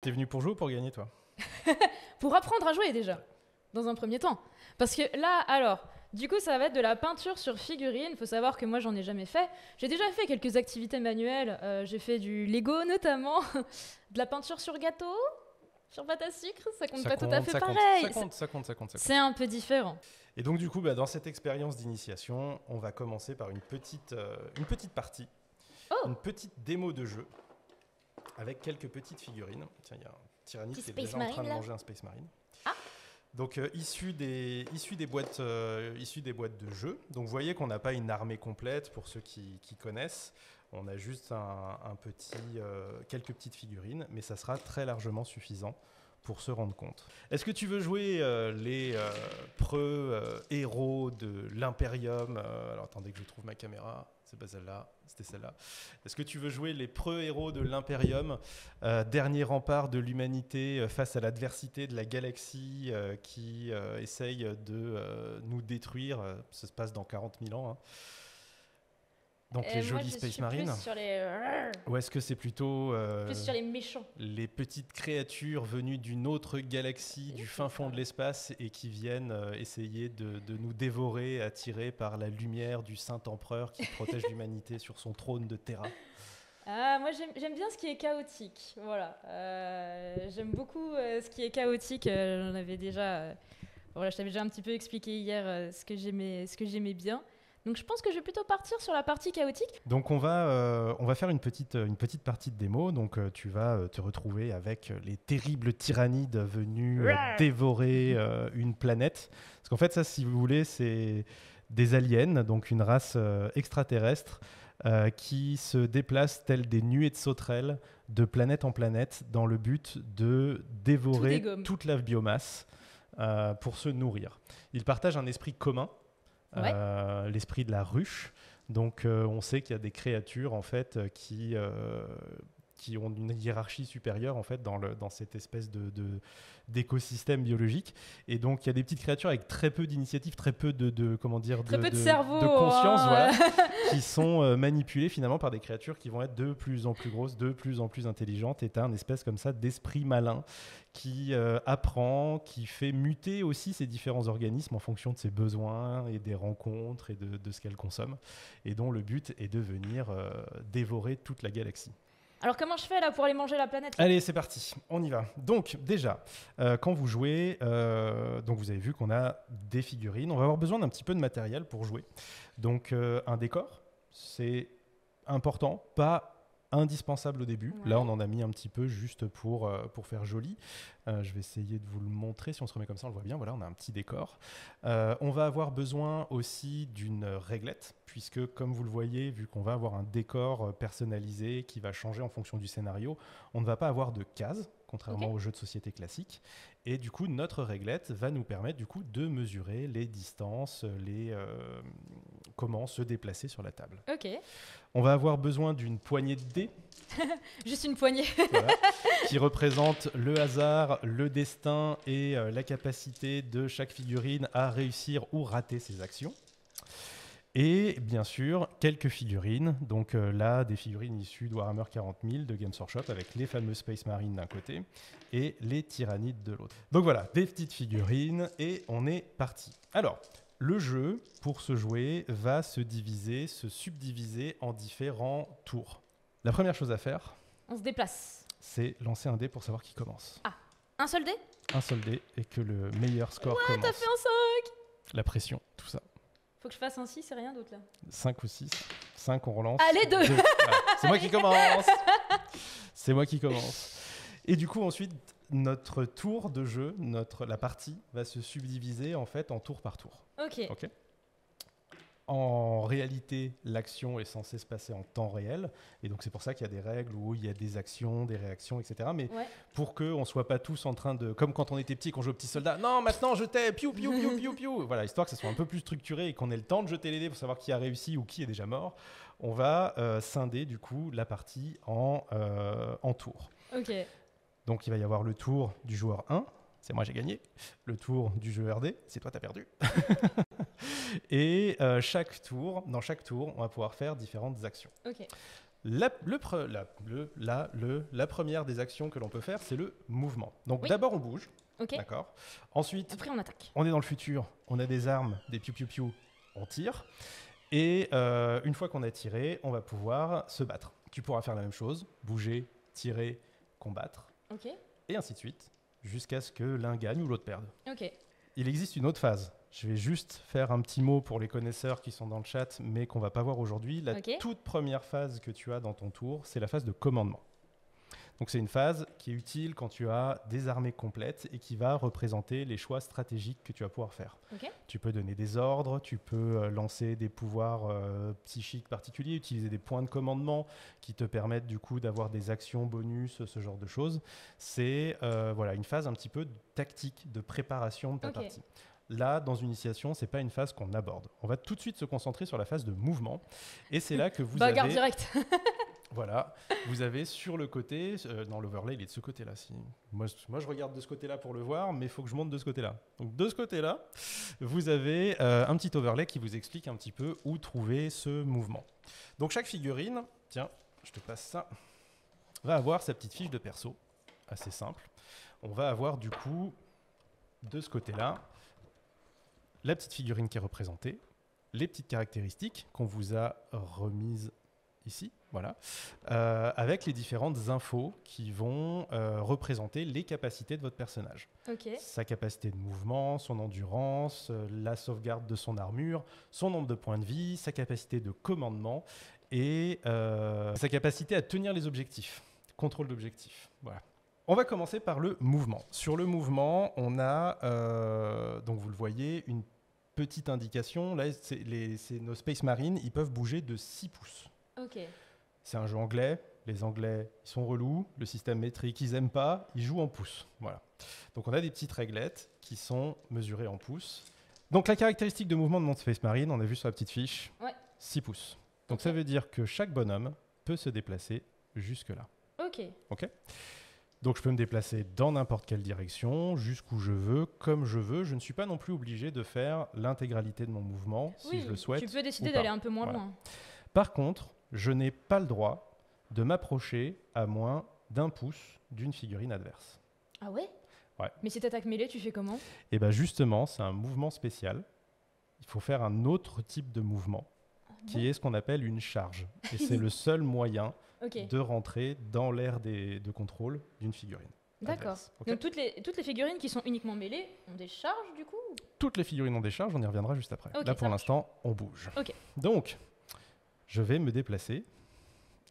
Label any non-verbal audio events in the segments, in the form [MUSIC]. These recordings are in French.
T'es venu pour jouer ou pour gagner, toi [LAUGHS] Pour apprendre à jouer déjà, dans un premier temps. Parce que là, alors, du coup, ça va être de la peinture sur figurine. Il faut savoir que moi, j'en ai jamais fait. J'ai déjà fait quelques activités manuelles. Euh, j'ai fait du Lego notamment, [LAUGHS] de la peinture sur gâteau, sur pâte à sucre. Ça compte Ça pas tout à fait ça compte, pareil. Ça compte, ça compte, ça compte, ça compte. C'est un peu différent. Et donc, du coup, bah, dans cette expérience d'initiation, on va commencer par une petite, euh, une petite partie, Oh. une petite démo de jeu avec quelques petites figurines. Tiens, il y a un tyrannide Petit qui est déjà en train de manger un Space Marine. Ah. Donc, euh, issu, des, issu, des boîtes, euh, issu des boîtes de jeu. Donc, vous voyez qu'on n'a pas une armée complète pour ceux qui, qui connaissent. On a juste un, un petit, euh, quelques petites figurines, mais ça sera très largement suffisant pour se rendre compte. Est-ce que tu veux jouer euh, les preux héros de l'Imperium Alors attendez que je trouve ma caméra. C'est pas celle-là, c'était celle-là. Est-ce que tu veux jouer les preux héros de l'Imperium, euh, dernier rempart de l'humanité euh, face à l'adversité de la galaxie euh, qui essaye de nous détruire Ça se passe dans 40 000 ans. hein. Donc Euh, les moi, jolis je Space suis Marines. Plus sur les, Ou est-ce que c'est plutôt euh, plus sur les méchants. les petites créatures venues d'une autre galaxie, du fin fond de l'espace, et qui viennent euh, essayer de, de nous dévorer, attirés par la lumière du saint empereur qui protège [LAUGHS] l'humanité sur son trône de Terra. Ah, moi j'aime bien ce qui est chaotique. Voilà. Euh, j'aime beaucoup euh, ce qui est chaotique. Euh, J'en avais déjà. euh, voilà, je t'avais déjà un petit peu expliqué hier euh, ce que j'aimais, ce que j'aimais bien. Donc je pense que je vais plutôt partir sur la partie chaotique. Donc on va, euh, on va faire une petite, une petite partie de démo. Donc euh, tu vas euh, te retrouver avec les terribles tyrannides venus euh, dévorer euh, une planète. Parce qu'en fait ça, si vous voulez, c'est des aliens, donc une race euh, extraterrestre euh, qui se déplacent tels des nuées de sauterelles de planète en planète dans le but de dévorer toute la biomasse euh, pour se nourrir. Ils partagent un esprit commun, Euh, l'esprit de la ruche. Donc euh, on sait qu'il y a des créatures en fait euh, qui, qui ont une hiérarchie supérieure en fait dans, le, dans cette espèce de, d'écosystème biologique. Et donc il y a des petites créatures avec très peu d'initiative, très peu de, de- comment dire Très de, peu de cerveau. de conscience, hein. voilà, [LAUGHS] qui sont euh, manipulées finalement par des créatures qui vont être de plus en plus grosses, de plus en plus intelligentes. Et tu un espèce comme ça d'esprit malin qui euh, apprend, qui fait muter aussi ces différents organismes en fonction de ses besoins et des rencontres et de, de ce qu'elles consomment, et dont le but est de venir euh, dévorer toute la galaxie. Alors comment je fais là pour aller manger la planète? Allez, c'est parti, on y va. Donc déjà, euh, quand vous jouez, euh, donc vous avez vu qu'on a des figurines, on va avoir besoin d'un petit peu de matériel pour jouer. Donc euh, un décor, c'est important, pas indispensable au début. Ouais. Là, on en a mis un petit peu juste pour, euh, pour faire joli. Euh, je vais essayer de vous le montrer. Si on se remet comme ça, on le voit bien. Voilà, on a un petit décor. Euh, on va avoir besoin aussi d'une réglette, puisque comme vous le voyez, vu qu'on va avoir un décor personnalisé qui va changer en fonction du scénario, on ne va pas avoir de cases, contrairement Ok. aux jeux de société classiques. Et du coup, notre réglette va nous permettre du coup de mesurer les distances, les, euh, comment se déplacer sur la table. Ok. On va avoir besoin d'une poignée de dés [LAUGHS] Juste une poignée. [LAUGHS] voilà, qui représente le hasard, le destin et euh, la capacité de chaque figurine à réussir ou rater ses actions. Et bien sûr, quelques figurines. Donc euh, là, des figurines issues de Warhammer 40 000 de Games Workshop avec les fameux Space Marines d'un côté et les Tyrannides de l'autre. Donc voilà, des petites figurines et on est parti. Alors, le jeu, pour se jouer, va se diviser, se subdiviser en différents tours. La première chose à faire, On se déplace. c'est lancer un dé pour savoir qui commence. Un seul dé? Un seul dé et que le meilleur score T'as commence. fait un 5 La pression, tout ça. Faut que je fasse un 6 et rien d'autre là. 5 ou 6. 5, on relance. Allez, deux. Voilà. C'est moi qui [LAUGHS] commence C'est moi qui commence. Et du coup, ensuite, notre tour de jeu, notre, la partie, va se subdiviser en fait en tour par tour. Ok. Ok. En réalité, l'action est censée se passer en temps réel, et donc c'est pour ça qu'il y a des règles où il y a des actions, des réactions, etc. Mais Ouais. pour qu'on ne soit pas tous en train de, comme quand on était petit, qu'on jouait au petit soldat, non, maintenant je t'ai, piou, piou, piou, piou, piou. Voilà, histoire que ça soit un peu plus structuré et qu'on ait le temps de jeter les dés pour savoir qui a réussi ou qui est déjà mort. On va euh, scinder du coup la partie en, euh, en tours. Ok. Donc il va y avoir le tour du joueur 1, c'est moi j'ai gagné. Le tour du joueur D, c'est toi t'as perdu. [LAUGHS] Et euh, chaque tour, dans chaque tour, on va pouvoir faire différentes actions. La, le pre- la- le- la- le- la première des actions que l'on peut faire, c'est le mouvement. Donc Oui. d'abord on bouge, d'accord. Ensuite, Après, on attaque. on est dans le futur, on a des armes, des piou piou piou, on tire. Et euh, une fois qu'on a tiré, on va pouvoir se battre. Tu pourras faire la même chose, bouger, tirer, combattre, et ainsi de suite, jusqu'à ce que l'un gagne ou l'autre perde. Ok. Il existe une autre phase. Je vais juste faire un petit mot pour les connaisseurs qui sont dans le chat, mais qu'on va pas voir aujourd'hui. La toute première phase que tu as dans ton tour, c'est la phase de commandement. Donc c'est une phase qui est utile quand tu as des armées complètes et qui va représenter les choix stratégiques que tu vas pouvoir faire. Tu peux donner des ordres, tu peux euh, lancer des pouvoirs euh, psychiques particuliers, utiliser des points de commandement qui te permettent du coup d'avoir des actions bonus, ce genre de choses. C'est euh, voilà une phase un petit peu tactique de préparation de ta partie. Là, dans une initiation, c'est pas une phase qu'on aborde. On va tout de suite se concentrer sur la phase de mouvement, et c'est là que vous Bagarre avez direct. [LAUGHS] voilà, vous avez sur le côté, euh, non l'overlay il est de ce côté-là. Moi, moi je regarde de ce côté-là pour le voir, mais il faut que je monte de ce côté-là. Donc de ce côté-là, vous avez euh, un petit overlay qui vous explique un petit peu où trouver ce mouvement. Donc chaque figurine, tiens, je te passe ça, va avoir sa petite fiche de perso, assez simple. On va avoir du coup, de ce côté-là, la petite figurine qui est représentée, les petites caractéristiques qu'on vous a remises ici, voilà, euh, avec les différentes infos qui vont euh, représenter les capacités de votre personnage. Ok. Sa capacité de mouvement, son endurance, euh, la sauvegarde de son armure, son nombre de points de vie, sa capacité de commandement et sa capacité à tenir les objectifs, contrôle d'objectifs. Voilà. On va commencer par le mouvement. Sur le mouvement, on a, donc vous le voyez, une petite indication. Là, c'est nos Space Marines, ils peuvent bouger de 6 pouces. Ok. C'est un jeu anglais. Les Anglais, ils sont relous. Le système métrique, ils aiment pas. Ils jouent en pouces. Voilà. Donc on a des petites réglettes qui sont mesurées en pouces. Donc la caractéristique de mouvement de mon Space Marine, on a vu sur la petite fiche, Ouais. 6 pouces. Donc Ok. ça veut dire que chaque bonhomme peut se déplacer jusque-là. Ok. Donc je peux me déplacer dans n'importe quelle direction, jusqu'où je veux, comme je veux. Je ne suis pas non plus obligé de faire l'intégralité de mon mouvement si je le souhaite. tu peux décider d'aller un peu moins Voilà. loin. Par contre, je n'ai pas le droit de m'approcher à moins d'un pouce d'une figurine adverse. Ah ouais? Ouais. Mais si t'attaques mêlée, tu fais comment? Et bien justement, c'est un mouvement spécial. Il faut faire un autre type de mouvement, qui est ce qu'on appelle une charge. [LAUGHS] Et c'est le seul moyen de rentrer dans l'aire de contrôle d'une figurine. D'accord. Donc toutes les, toutes les figurines qui sont uniquement mêlées ont des charges du coup Toutes les figurines ont des charges, on y reviendra juste après. Là, pour l'instant, on bouge. Donc, je vais me déplacer.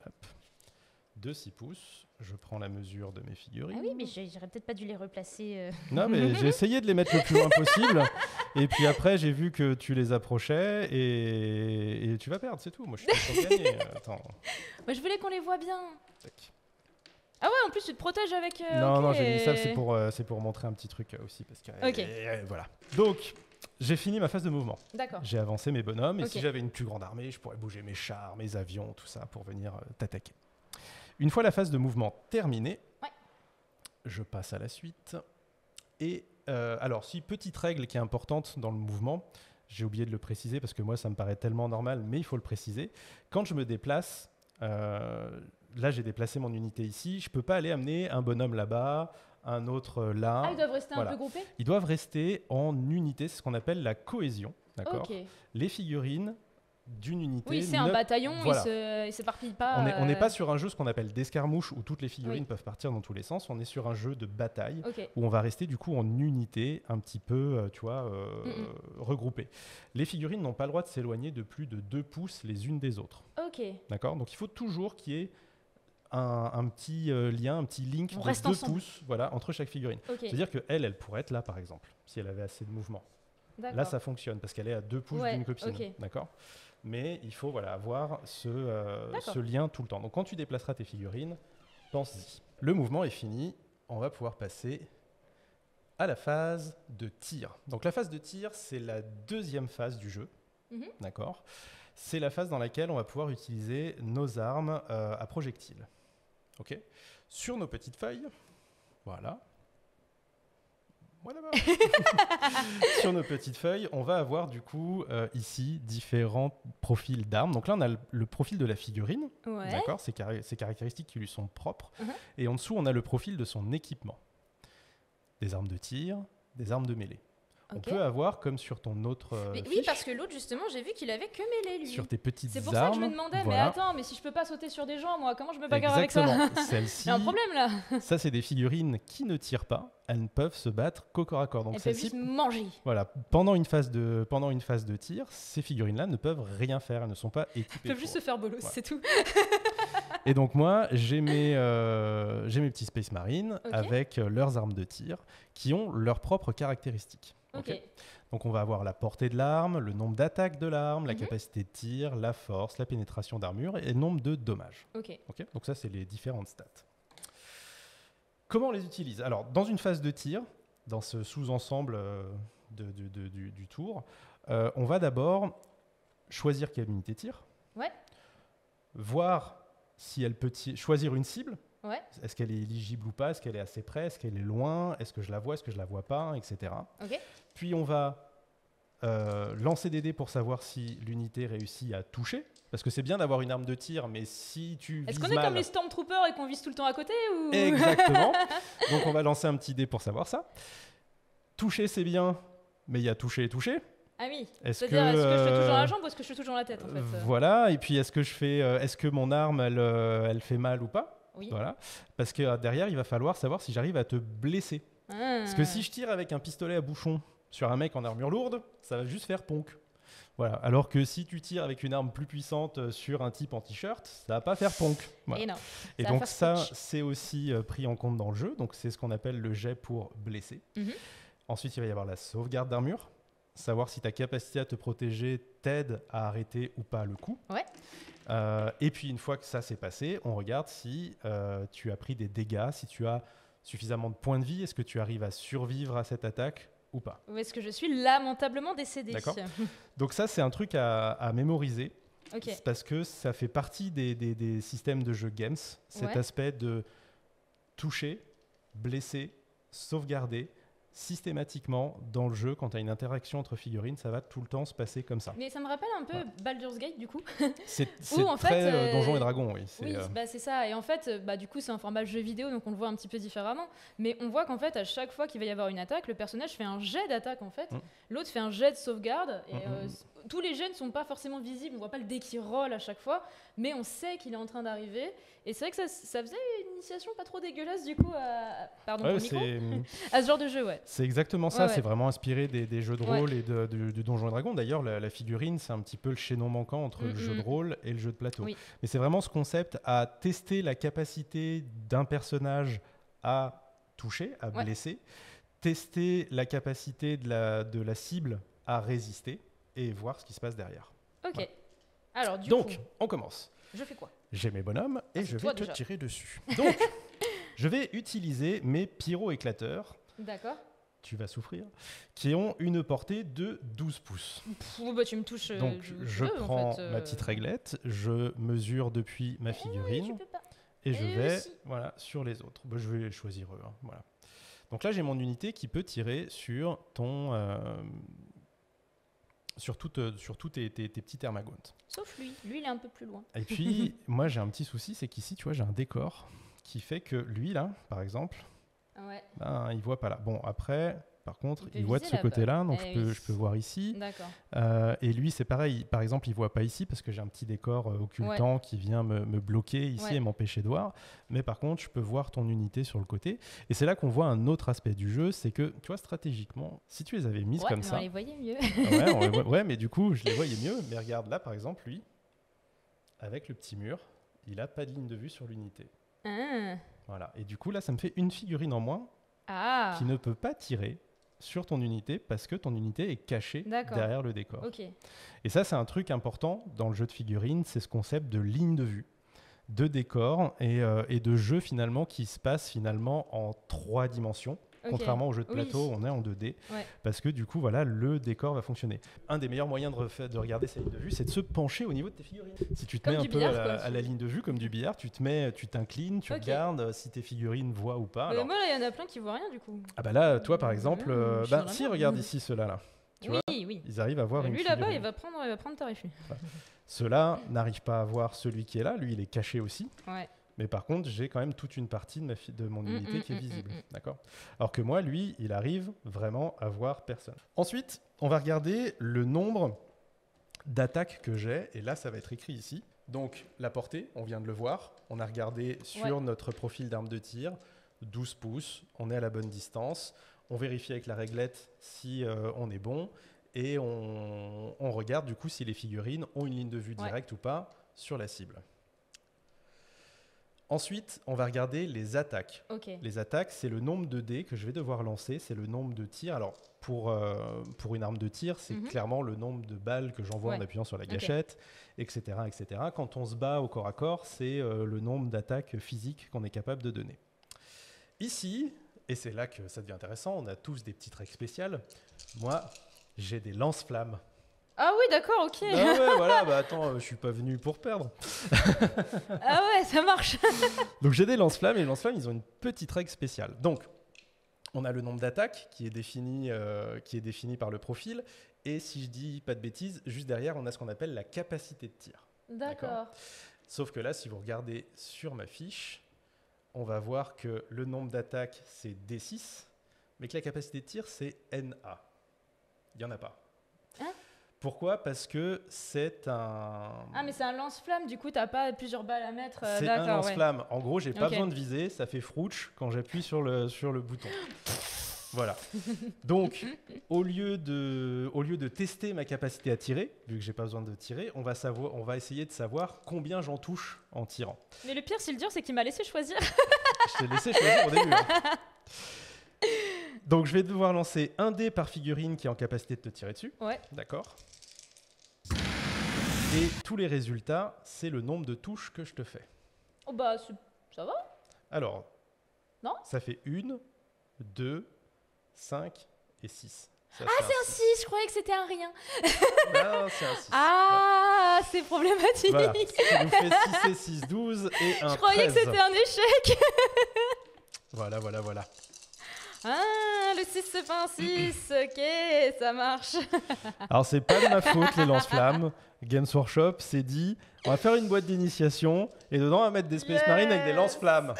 Hop. De 6 pouces. Je prends la mesure de mes figurines. Ah oui, mais j'aurais peut-être pas dû les replacer. euh. Non, mais j'ai essayé de les mettre le plus loin possible. [LAUGHS] Et puis après, j'ai vu que tu les approchais et, et tu vas perdre, c'est tout. Moi, je suis content de gagner. [LAUGHS] Attends. Moi, je voulais qu'on les voit bien. tac. Ah ouais, en plus tu te protèges avec. euh, non, ok. non, j'ai mis ça, c'est pour, euh, c'est pour montrer un petit truc euh, aussi. Parce que, Ok. euh, voilà. Donc, j'ai fini ma phase de mouvement. D'accord. J'ai avancé mes bonhommes et si j'avais une plus grande armée, je pourrais bouger mes chars, mes avions, tout ça pour venir euh, t'attaquer. Une fois la phase de mouvement terminée, Ouais. je passe à la suite. Et euh, alors, si petite règle qui est importante dans le mouvement, j'ai oublié de le préciser parce que moi ça me paraît tellement normal, mais il faut le préciser. Quand je me déplace, euh, là j'ai déplacé mon unité ici, je peux pas aller amener un bonhomme là-bas, un autre là. Ah, ils doivent rester Voilà. un peu groupés? Ils doivent rester en unité, c'est ce qu'on appelle la cohésion. D'accord? Les figurines d'une unité. Oui, c'est un ne- bataillon, Voilà. ils s'éparpillent pas. On n'est euh, pas sur un jeu ce qu'on appelle d'escarmouche où toutes les figurines Oui. peuvent partir dans tous les sens. On est sur un jeu de bataille où on va rester du coup en unité, un petit peu, euh, tu vois, euh, Mm, regroupées. Les figurines n'ont pas le droit de s'éloigner de plus de 2 pouces les unes des autres. Ok. D'accord? Donc il faut toujours qu'il y ait un, un petit euh, lien, un petit link On de reste 2 ensemble. pouces voilà, entre chaque figurine. C'est-à-dire qu'elle, elle pourrait être là par exemple, si elle avait assez de mouvement. Là, ça fonctionne parce qu'elle est à deux pouces Ouais, d'une copine. D'accord? Mais il faut voilà, avoir ce, euh, ce lien tout le temps. Donc, quand tu déplaceras tes figurines, pense-y. Le mouvement est fini. On va pouvoir passer à la phase de tir. Donc, la phase de tir, c'est la deuxième phase du jeu. Mhm. D'accord? C'est la phase dans laquelle on va pouvoir utiliser nos armes euh, à projectiles. Ok Sur nos petites feuilles, voilà. [LAUGHS] Sur nos petites feuilles, on va avoir du coup euh, ici différents profils d'armes. Donc là, on a le, le profil de la figurine, Ouais. d'accord, ses, caractéristiques qui lui sont propres. Mhm. Et en dessous, on a le profil de son équipement. Des armes de tir, des armes de mêlée. On peut avoir, comme sur ton autre euh, Mais oui, parce que l'autre, justement, j'ai vu qu'il avait que mêlé, lui. sur tes petites C'est pour armes, ça que je me demandais, mais attends, mais si je peux pas sauter sur des gens, moi, comment je me bagarre avec ça? [LAUGHS] Celle-ci, Il y a un problème là. ça c'est des figurines qui ne tirent pas. Elles ne peuvent se battre qu'au corps à corps. Donc Elle peut celle-ci, juste manger. voilà, pendant une phase de pendant une phase de tir, ces figurines-là ne peuvent rien faire. Elles ne sont pas [LAUGHS] équipées. peuvent juste se faire bolos, Voilà. c'est tout. Et donc moi, j'ai mes euh, mes petits Space Marines avec euh, leurs armes de tir qui ont leurs propres caractéristiques. Ok. Ok Donc on va avoir la portée de l'arme, le nombre d'attaques de l'arme, la Mhm. capacité de tir, la force, la pénétration d'armure et le nombre de dommages. Ok. Ok, Donc ça, c'est les différentes stats. Comment on les utilise? Alors, dans une phase de tir, dans ce sous-ensemble euh, de- de- de- du, du tour, euh, on va d'abord choisir quelle unité tire, Ouais. voir si elle peut choisir une cible. Ouais. Est-ce qu'elle est éligible ou pas? Est-ce qu'elle est assez près? Est-ce qu'elle est loin? Est-ce que je la vois? Est-ce que je la vois pas? Etc. Puis on va euh, lancer des dés pour savoir si l'unité réussit à toucher. Parce que c'est bien d'avoir une arme de tir, mais si tu Est-ce qu'on est mal... comme les Stormtroopers et qu'on vise tout le temps à côté ou? Exactement. [LAUGHS] Donc on va lancer un petit dé pour savoir ça. Toucher, c'est bien, mais il y a toucher et toucher. Ah oui. Est-ce que, C'est-à-dire, est-ce que je te touche dans euh, la jambe ou est-ce que je touche dans la tête en fait? Voilà. Et puis est-ce que je fais, euh, est-ce que mon arme, elle, elle fait mal ou pas? Oui. Voilà. Parce que euh, derrière, il va falloir savoir si j'arrive à te blesser. Parce que Ah. si je tire avec un pistolet à bouchon sur un mec en armure lourde, ça va juste faire ponk. Voilà. Alors que si tu tires avec une arme plus puissante euh, sur un type en t-shirt, ça va pas faire ponk. Voilà. Et non. Donc ça, c'est aussi euh, pris en compte dans le jeu. Donc c'est ce qu'on appelle le jet pour blesser. Mhm. Ensuite, il va y avoir la sauvegarde d'armure. Savoir si ta capacité à te protéger t'aide à arrêter ou pas le coup. Ouais. Euh, et puis une fois que ça s'est passé, on regarde si euh, tu as pris des dégâts, si tu as suffisamment de points de vie, est-ce que tu arrives à survivre à cette attaque ou pas? Ou est-ce que je suis lamentablement décédée D'accord. [LAUGHS] Donc ça, c'est un truc à, à mémoriser. Parce que ça fait partie des, des- des systèmes de jeu games, cet Ouais. aspect de toucher, blesser, sauvegarder systématiquement dans le jeu. Quand tu as une interaction entre figurines, ça va tout le temps se passer comme ça. Mais ça me rappelle un peu Baldur's Gate du coup. [LAUGHS] C'est en fait, très euh, euh, Donjons et Dragons, oui. euh, bah c'est ça. Et en fait, euh, bah, du coup, c'est un format jeu vidéo, donc on le voit un petit peu différemment. Mais on voit qu'en fait, à chaque fois qu'il va y avoir une attaque, le personnage fait un jet d'attaque en fait. Mm. L'autre fait un jet de sauvegarde. Et Mm, euh, mm, s- tous les jets ne sont pas forcément visibles. On voit pas le dé qui roll à chaque fois, mais on sait qu'il est en train d'arriver. Et c'est vrai que ça, ça faisait une initiation pas trop dégueulasse du coup à, pardon ouais, pour le micro, c'est [LAUGHS] à ce genre de jeu, ouais. c'est exactement ça. Ouais, ouais. C'est vraiment inspiré des, des jeux de rôle et de, du Donjons et Dragons. D'ailleurs, la, la figurine, c'est un petit peu le chaînon manquant entre Mm, le jeu mm. de rôle et le jeu de plateau. Oui. Mais c'est vraiment ce concept à tester la capacité d'un personnage à toucher, à blesser, tester la capacité de la, de la cible à résister et voir ce qui se passe derrière. Ok. Voilà. Alors du Donc, coup, on commence. je fais quoi? J'ai mes bonhommes et Ah, je vais te déjà. tirer dessus. [LAUGHS] Donc, je vais utiliser mes pyro-éclateurs, D'accord. tu vas souffrir, qui ont une portée de 12 pouces. Pff, bah, tu me touches. euh, Donc, je, en prends fait, ma euh. petite réglette, je mesure depuis ma Eh figurine. et je Et vais aussi. voilà, sur les autres. Bah, je vais choisir eux. hein, voilà. Donc là, j'ai mon unité qui peut tirer sur ton. euh, sur euh, sur tous tes, tes- tes petits thermagontes. Sauf lui. Lui, il est un peu plus loin. Et puis, [LAUGHS] moi, j'ai un petit souci, c'est qu'ici, tu vois, j'ai un décor qui fait que lui, là, par exemple, Ouais. ben, il voit pas là. Bon, après, par contre, Il voit de ce côté-là, donc Eh je, peux, oui. je peux voir ici. Euh, et lui, c'est pareil. Par exemple, il voit pas ici parce que j'ai un petit décor euh, occultant qui vient me, me bloquer ici Ouais. et m'empêcher de voir. Mais par contre, je peux voir ton unité sur le côté. Et c'est là qu'on voit un autre aspect du jeu, c'est que, tu vois, stratégiquement, si tu les avais mises Ouais, comme mais ça, on les voyait mieux. Ah ouais, on les [LAUGHS] voit- ouais, mais du coup, je les voyais mieux. Mais regarde là, par exemple, lui, avec le petit mur, il a pas de ligne de vue sur l'unité. Ah. Voilà. Et du coup, là, ça me fait une figurine en moins Ah. qui ne peut pas tirer sur ton unité parce que ton unité est cachée derrière le décor. Et ça, c'est un truc important dans le jeu de figurines, c'est ce concept de ligne de vue, de décor et, euh, et de jeu finalement qui se passe finalement en trois dimensions. Contrairement au jeu de Oui. plateau, on est en 2D. Ouais. Parce que du coup, voilà, le décor va fonctionner. Un des meilleurs moyens de, regarder sa ligne de vue, c'est de se pencher au niveau de tes figurines. Si tu te Comme mets un peu à, la, quoi. à la ligne de vue, comme du billard, tu te mets, tu t'inclines, tu regardes euh, si tes figurines voient ou pas. Mais Alors- moi, il y en a plein qui voient rien du coup. ah bah là, toi par exemple, euh, je suis bah, si regarde ici ceux-là là, Tu oui, vois oui. ils arrivent à voir une Lui là-bas, il va prendre, il va prendre tarif. lui. Ceux-là n'arrivent pas à voir celui qui est là, lui il est caché aussi. Ouais. Mais par contre, j'ai quand même toute une partie de, ma de mon Mm, unité mm, qui est mm, visible. D'accord? Alors que moi, lui, il arrive vraiment à voir personne. Ensuite, on va regarder le nombre d'attaques que j'ai. Et là, ça va être écrit ici. Donc, la portée, on vient de le voir. On a regardé sur Ouais. notre profil d'arme de tir. 12 pouces, on est à la bonne distance. On vérifie avec la réglette si euh, on est bon. Et on, on regarde du coup si les figurines ont une ligne de vue Ouais. directe ou pas sur la cible. Ensuite, on va regarder les attaques. Les attaques, c'est le nombre de dés que je vais devoir lancer, c'est le nombre de tirs. Alors, pour, euh, pour une arme de tir, c'est Mhm. clairement le nombre de balles que j'envoie en appuyant sur la gâchette, etc., etc. Quand on se bat au corps à corps, c'est euh, le nombre d'attaques physiques qu'on est capable de donner. Ici, et c'est là que ça devient intéressant, on a tous des petits tricks spéciales. Moi, j'ai des lance-flammes. Ah oui, d'accord, ok. ah ouais, [LAUGHS] voilà, bah attends, euh, je suis pas venu pour perdre. [LAUGHS] ah ouais, ça marche. [LAUGHS] Donc j'ai des lance-flammes et les lance-flammes, ils ont une petite règle spéciale. Donc, on a le nombre d'attaques qui, est défini, euh, qui est défini par le profil. Et si je dis pas de bêtises, juste derrière, on a ce qu'on appelle la capacité de tir. D'accord. Sauf que là, si vous regardez sur ma fiche, on va voir que le nombre d'attaques, c'est D6, mais que la capacité de tir, c'est NA. Il n'y en a pas. Hein? Pourquoi? Parce que c'est un... Ah, mais c'est un lance-flamme, du coup, t'as pas plusieurs balles à mettre. euh, C'est un ouais. lance-flamme. En gros, j'ai pas besoin de viser, ça fait frouch quand j'appuie sur le, sur le bouton. Voilà. Donc, [LAUGHS] au lieu, de, au lieu de tester ma capacité à tirer, vu que j'ai pas besoin de tirer, on va, savoir, on va essayer de savoir combien j'en touche en tirant. Mais le pire, si le dur, c'est qu'il m'a laissé choisir. Je t'ai laissé choisir au début. hein. [LAUGHS] Donc, je vais devoir lancer un dé par figurine qui est en capacité de te tirer dessus. Ouais. D'accord. Et tous les résultats, c'est le nombre de touches que je te fais. Oh bah, c'est- ça va Alors, Non ça fait 1, 2, 5 et 6. Ah, c'est un 6, je croyais que c'était un rien. [LAUGHS] Non, c'est un 6. Ah, c'est problématique. Voilà. Ça nous fait 6 et 6, 12 et un Je croyais 13. que c'était un échec. [LAUGHS] Voilà, voilà, voilà. Ah, le 6, c'est pas un 6. ok, ça marche. [LAUGHS] Alors, c'est pas de ma faute, les lance-flammes. Games Workshop s'est dit on va faire une boîte d'initiation et dedans, on va mettre des Space Marines avec des lance-flammes.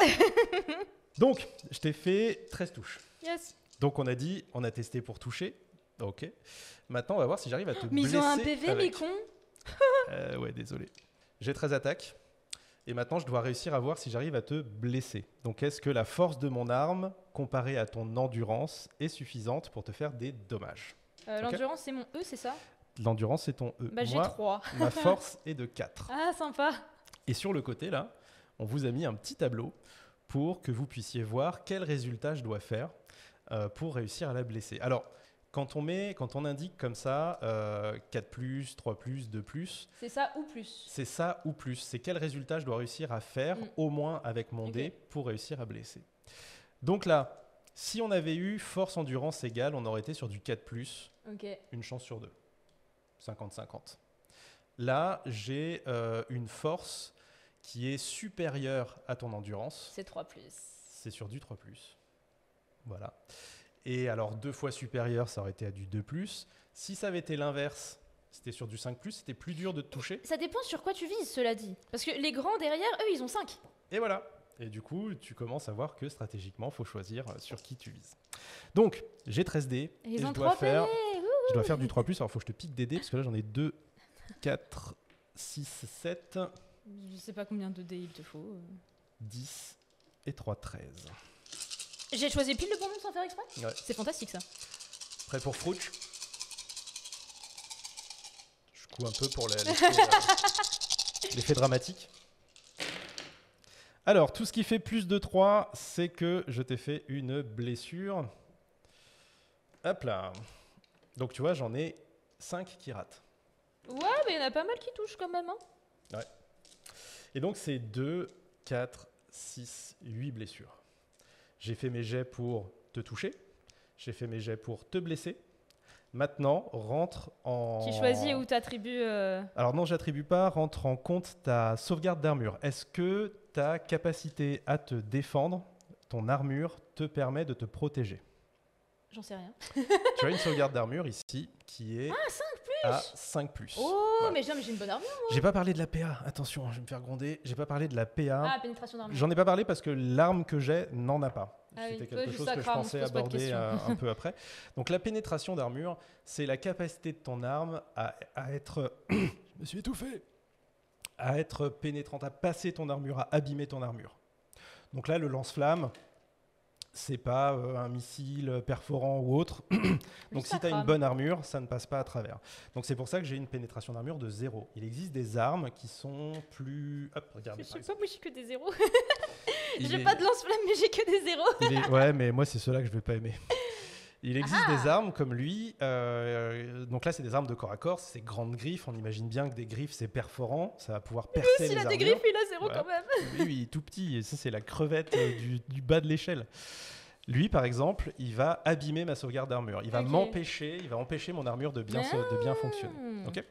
[LAUGHS] Donc, je t'ai fait 13 touches. Yes. Donc, on a dit on a testé pour toucher. Ok. Maintenant, on va voir si j'arrive à te Mais blesser. ils ont un PV, avec. cons. Euh, ouais, désolé. J'ai 13 attaques. Et maintenant, je dois réussir à voir si j'arrive à te blesser. Donc, est-ce que la force de mon arme, comparée à ton endurance, est suffisante pour te faire des dommages? Euh. L'endurance, c'est mon E, c'est ça? L'endurance, c'est ton E. Bah, j'ai Moi, 3. ma [LAUGHS] force est de 4. Ah, sympa. Et sur le côté, là, on vous a mis un petit tableau pour que vous puissiez voir quel résultat je dois faire euh, pour réussir à la blesser. Alors, quand on, met, quand on indique comme ça euh, 4, 3, 2, C'est ça ou plus. c'est ça ou plus. C'est quel résultat je dois réussir à faire, Mm. au moins avec mon Ok. dé, pour réussir à blesser. Donc là, si on avait eu force endurance égale, on aurait été sur du 4, Ok. une chance sur deux. 50-50. Là, j'ai euh, une force qui est supérieure à ton endurance. C'est 3 plus. C'est sur du 3 Voilà. Et alors, deux fois supérieur, ça aurait été à du 2 Si ça avait été l'inverse, c'était sur du 5 c'était plus dur de te toucher. Ça dépend sur quoi tu vises, cela dit. Parce que les grands derrière, eux, ils ont 5. Et voilà. Et du coup, tu commences à voir que stratégiquement, il faut choisir sur qui tu vises. Donc, j'ai 13 dés. Et et ils je ont dois 3 faire. Je dois faire du 3 Alors, il faut que je te pique des dés, parce que là, j'en ai 2, 4, 6, 7, Je sais pas combien de dés il te faut. euh. 10 et 3, 13. J'ai choisi pile le bon nom sans faire exprès Ouais. C'est fantastique ça. Prêt pour Frouch Je couds un peu pour l'effet [LAUGHS] dramatique. Alors, tout ce qui fait plus de 3, c'est que je t'ai fait une blessure. Hop là. Donc, tu vois, j'en ai 5 qui ratent. Ouais, mais il y en a pas mal qui touchent quand même. Hein. Et donc, c'est 2, 4, 6, 8 blessures. J'ai fait mes jets pour te toucher. J'ai fait mes jets pour te blesser. Maintenant, rentre en. Tu choisis où tu attribues. euh, Alors non, j'attribue pas. Rentre en compte ta sauvegarde d'armure. Est-ce que ta capacité à te défendre, ton armure, te permet de te protéger? J'en sais rien. Tu as une sauvegarde d'armure ici qui est Ah, 5 à 5 plus. Oh, Voilà. mais j'ai une bonne armure. J'ai pas parlé de la PA. Attention, je vais me faire gronder. J'ai pas parlé de la PA. Ah, pénétration d'armure. J'en ai pas parlé parce que l'arme que j'ai n'en a pas. Ah C'était quelque chose que je pensais aborder euh, un [LAUGHS] peu après. Donc la pénétration d'armure, c'est la capacité de ton arme à, à être... [CLEARS THROAT] je me suis étouffé À être pénétrante, à passer ton armure, à abîmer ton armure. Donc là, le lance-flamme, c'est pas euh, un missile perforant ou autre. [CLEARS THROAT] Donc si tu as une bonne armure, ça ne passe pas à travers. Donc c'est pour ça que j'ai une pénétration d'armure de zéro. Il existe des armes qui sont plus... Hop, regardez Je sais pas, moi j'ai que des zéros. [LAUGHS] J'ai est- pas de lance-flamme, mais j'ai que des zéros. Est- Ouais, mais moi, c'est ceux-là que je vais pas aimer. [LAUGHS] Il existe Ah. des armes comme lui. euh, donc là, c'est des armes de corps à corps. C'est grandes griffes. On imagine bien que des griffes, c'est perforant. Ça va pouvoir percer S'il les a des griffes, il a zéro quand même. [LAUGHS] Oui, oui, il est tout petit. Et ça, c'est la crevette euh, du, du bas de l'échelle. Lui, par exemple, il va abîmer ma sauvegarde d'armure. Il va Ok. m'empêcher, il va empêcher mon armure de bien, de bien fonctionner. Hmm. Ok.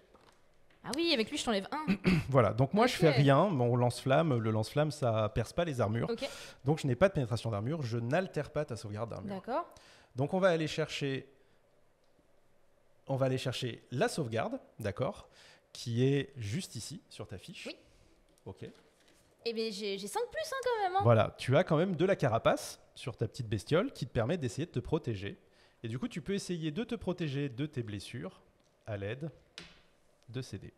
Ah oui, avec lui, je t'enlève un. [COUGHS] Voilà. Donc moi, je fais rien. Mon lance-flamme, le lance-flamme, ça perce pas les armures. Ok, Donc je n'ai pas de pénétration d'armure. Je n'altère pas ta sauvegarde d'armure. d'accord. Donc on va aller chercher, on va aller chercher la sauvegarde, d'accord, qui est juste ici sur ta fiche. Oui. Ok. Eh bien, j'ai 5 plus hein, quand même. hein. Voilà, tu as quand même de la carapace sur ta petite bestiole qui te permet d'essayer de te protéger. Et du coup, tu peux essayer de te protéger de tes blessures à l'aide de CD.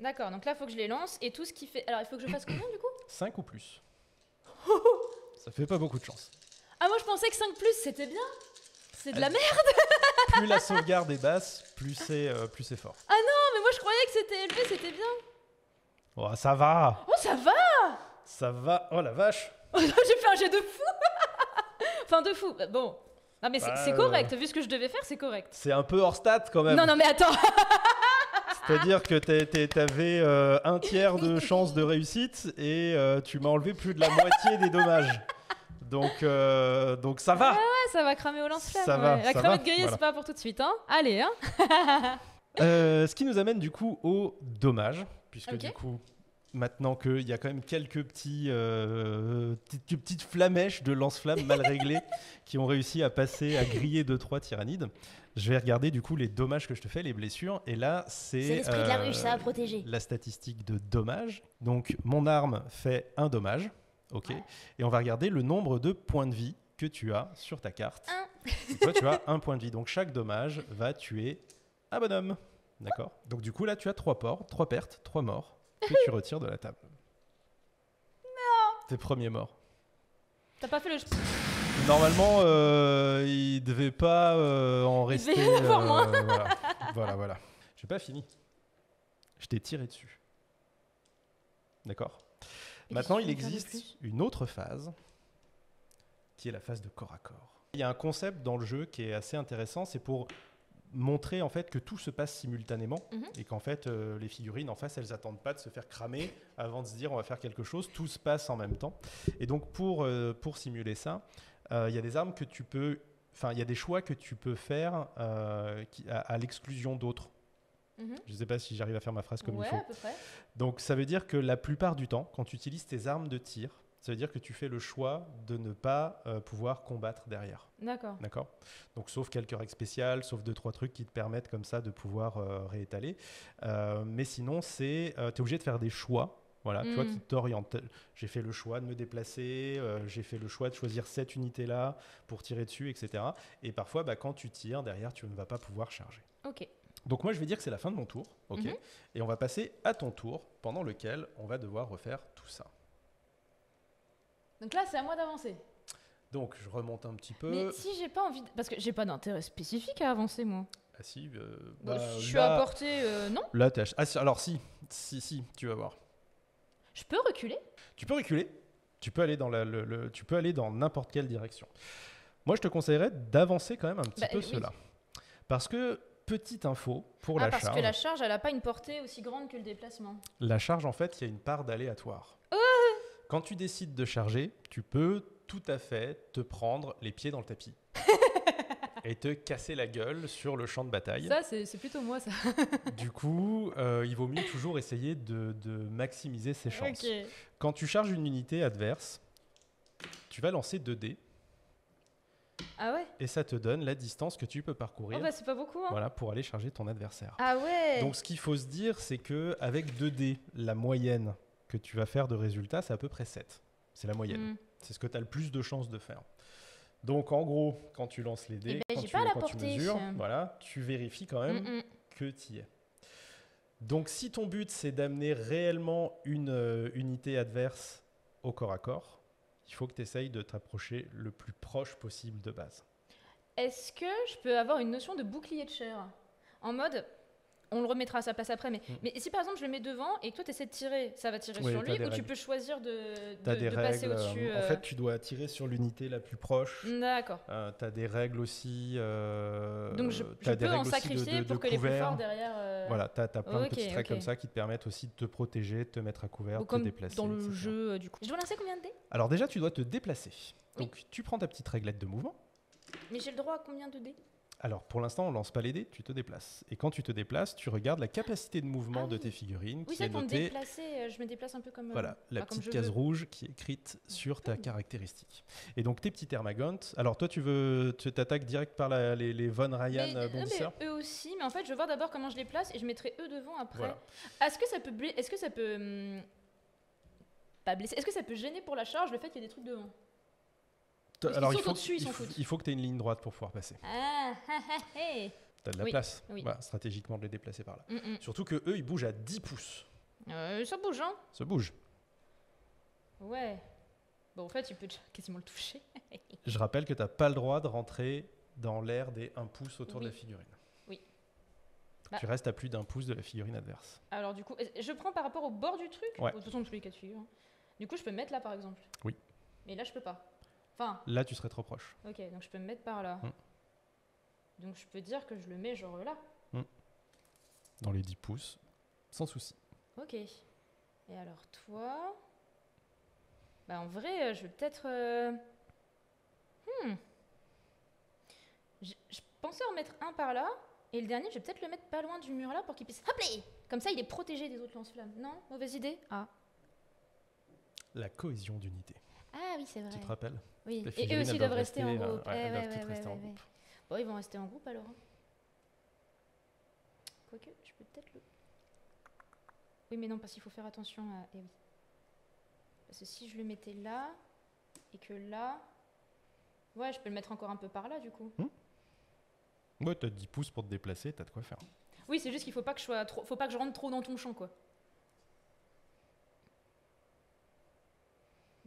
D'accord, donc là, il faut que je les lance. Et tout ce qui fait. Alors, il faut que je fasse combien du coup? [COUGHS] 5 ou plus. [LAUGHS] Ça fait pas beaucoup de chance. Ah, moi, je pensais que 5 plus, c'était bien. C'est de la Ah, merde. Plus la sauvegarde est basse, plus c'est euh, plus c'est fort. Non, mais moi, je croyais que c'était élevé, c'était bien. Oh, ça va, Oh, ça va ça va. Oh la vache. [LAUGHS] J'ai fait un jet de fou [LAUGHS] Enfin, de fou. Bon. Non, mais c'est Bah, c'est correct. Vu ce que je devais faire, c'est correct. C'est un peu hors stat quand même. Non, non, mais attends. [LAUGHS] C'est-à-dire que tu avais un tiers de chance de réussite et euh, tu m'as enlevé plus de la moitié des dommages. Donc, euh, donc ça va. Ouais, ça va cramer au lance-flamme. Ça va, ouais. La ça crevette va, grillée, voilà. c'est pas pour tout de suite. Hein. Allez, hein. [LAUGHS] Euh, ce qui nous amène du coup au dommage, puisque du coup, maintenant qu'il y a quand même quelques petits, euh, petites, petites flamèches de lance-flammes mal réglées [LAUGHS] qui ont réussi à passer, à griller 2-3 tyrannides, je vais regarder du coup les dommages que je te fais, les blessures. Et là, c'est C'est l'esprit de la ruche, ça va protéger. la statistique de dommage. Donc, mon arme fait un dommage. Ok. Et on va regarder le nombre de points de vie que tu as sur ta carte. Un. Et toi, tu as un point de vie. Donc, chaque dommage va tuer un bonhomme. D'accord? Donc, du coup, là, tu as trois ports, trois pertes, trois morts que tu retires de la table. Non Tes premiers morts. T'as pas fait le. Normalement, euh, il devait pas euh, en Il rester. devait en avoir moins. voilà, voilà, voilà. J'ai pas fini. Je t'ai tiré dessus. D'accord? Maintenant, il existe une autre phase, qui est la phase de corps à corps. Il y a un concept dans le jeu qui est assez intéressant, c'est pour montrer en fait que tout se passe simultanément Mhm. et qu'en fait euh, les figurines en face elles attendent pas de se faire cramer avant de se dire on va faire quelque chose tout se passe en même temps et donc pour euh, pour simuler ça euh, il y a des armes que tu peux enfin il y a des choix que tu peux faire qui- à, à l'exclusion d'autres Mhm. je sais pas si j'arrive à faire ma phrase comme ouais, il faut à peu près. donc ça veut dire que la plupart du temps, quand tu utilises tes armes de tir, ça veut dire que tu fais le choix de ne pas euh, pouvoir combattre derrière. D'accord. D'accord? Donc sauf quelques règles spéciales, sauf deux, trois trucs qui te permettent comme ça de pouvoir euh, réétaler. Euh, mais sinon, c'est tu es obligé de faire des choix. Voilà, tu vois, Mm. qui t'orientent. J'ai fait le choix de me déplacer, j'ai fait le choix de choisir cette unité-là pour tirer dessus, etc. Et parfois, bah, quand tu tires, derrière, tu ne vas pas pouvoir charger. Ok. Donc moi je vais dire que c'est la fin de mon tour, ok Mhm. Et on va passer à ton tour, pendant lequel on va devoir refaire tout ça. Donc là, c'est à moi d'avancer. Donc je remonte un petit peu. Mais si j'ai pas envie. de- Parce que j'ai pas d'intérêt spécifique à avancer, moi. Ah si, euh, Bah, bah, je suis là, à portée. euh, non là, t'es ah, si, alors si, si, si, tu vas voir. Je peux reculer Tu peux reculer, tu peux aller dans la, le- le- tu peux aller dans n'importe quelle direction. Moi je te conseillerais d'avancer quand même un petit Bah, peu oui. cela, parce que petite info pour Ah, la parce charge. que la charge, elle a pas une portée aussi grande que le déplacement. La charge, en fait, il y a une part d'aléatoire. Quand tu décides de charger, tu peux tout à fait te prendre les pieds dans le tapis. [LAUGHS] et te casser la gueule sur le champ de bataille. Ça, c'est plutôt moi, ça. [LAUGHS] Du coup, euh, il vaut mieux toujours essayer de, de maximiser ses chances. Quand tu charges une unité adverse, tu vas lancer 2 dés Ah ouais et ça te donne la distance que tu peux Oh parcourir bah, c'est pas beaucoup, hein. voilà, pour aller charger ton adversaire. Ah ouais Donc ce qu'il faut se dire, c'est que avec 2 dés, la moyenne que tu vas faire de résultats, c'est à peu près 7. C'est la moyenne. Hmm. C'est ce que tu as le plus de chances de faire. Donc en gros, quand tu lances les dés, ben, quand, tu, pas la quand tu mesures, voilà, tu vérifies quand même Mm, mm. que tu y es. Donc si ton but c'est d'amener réellement une euh, unité adverse au corps à corps, il faut que tu essayes de t'approcher le plus proche possible de base. Est-ce que je peux avoir une notion de bouclier de chair? En mode, on le remettra à sa place après, mais, Mm. mais si par exemple je le mets devant et que toi tu essaies de tirer, ça va tirer Oui, sur lui ou tu peux choisir de, Tu as de, des de passer règles, au-dessus euh, en euh, fait tu dois tirer sur l'unité la plus proche. D'accord. tu as des règles aussi. euh, Donc je, peux en sacrifier de- pour que les plus couvert. forts derrière. Voilà, tu as, plein de petits traits comme ça qui te permettent aussi de te protéger, de te mettre à couvert, ou de te déplacer. dans le etc. jeu euh, du coup. Je dois lancer combien de dés? Alors déjà, tu dois te déplacer. Oui. Donc tu prends ta petite réglette de mouvement. Mais j'ai le droit à combien de dés? Alors pour l'instant, on lance pas les dés, tu te déplaces. Et quand tu te déplaces, tu regardes la capacité de mouvement Ah de tes figurines Oui, qui est notée. déplacer, euh, je me déplace un peu comme. euh, Voilà, la bah, comme petite case veux. rouge qui est écrite sur ta Hmm. caractéristique. Et donc tes petits thermagontes. Alors toi, tu veux, tu t'attaques direct par la- les, les Von Ryan Mais, euh, euh, mais bondisseurs eux aussi, mais en fait, je vais voir d'abord comment je les place et je mettrai eux devant après. Voilà. Est-ce que ça peut, est-ce que ça peut, hum, pas blesser, est-ce que ça peut gêner pour la charge le fait qu'il y ait des trucs devant? Alors il faut, il faut, foutent. il faut que tu aies une ligne droite pour pouvoir passer. Ah, ah, ah, hey. Tu as de la Oui, place, oui. Voilà, stratégiquement de les déplacer par là. Hum, hum. Surtout que eux, ils bougent à 10 pouces. Euh, ça bouge, hein Se bougent. Ouais. Bon, en fait, il peut déjà quasiment le toucher. [LAUGHS] Je rappelle que tu n'as pas le droit de rentrer dans l'air des 1 pouce autour de la figurine. Oui. Que Bah. Tu restes à plus d'un pouce de la figurine adverse. Alors, du coup, je prends par rapport au bord du truc? Ouais. De toute façon, tous les cas de figure. hein. Du coup, je peux me mettre là, par exemple? Oui. Mais là, je peux pas. Enfin, Là, tu serais trop proche. ok, donc je peux me mettre par là. Hum. Donc, je peux dire que je le mets genre là. Dans les 10 pouces, sans souci. Ok. Et alors toi? Bah en vrai, euh, je vais peut-être... euh, Hmm. Je, je pensais en mettre un par là, et le dernier, je vais peut-être le mettre pas loin du mur là pour qu'il puisse... Hop là Comme ça, il est protégé des autres lance-flammes. Non? Mauvaise idée? Ah. La cohésion d'unité. Ah oui, c'est vrai. Tu te rappelles? Oui. Les Et eux aussi doivent rester en euh, groupe. ouais, ouais, ouais, ouais, ouais. Bon, ils vont rester en groupe alors. hein. Quoique, je peux peut-être le... Oui, mais non, parce qu'il faut faire attention à... Eh oui. Parce que si je le mettais là, et que là... Ouais, je peux le mettre encore un peu par là, du coup. Ouais, tu as 10 pouces pour te déplacer, tu as de quoi faire. Oui, c'est juste qu'il faut pas que je sois trop... faut pas que je rentre trop dans ton champ, quoi.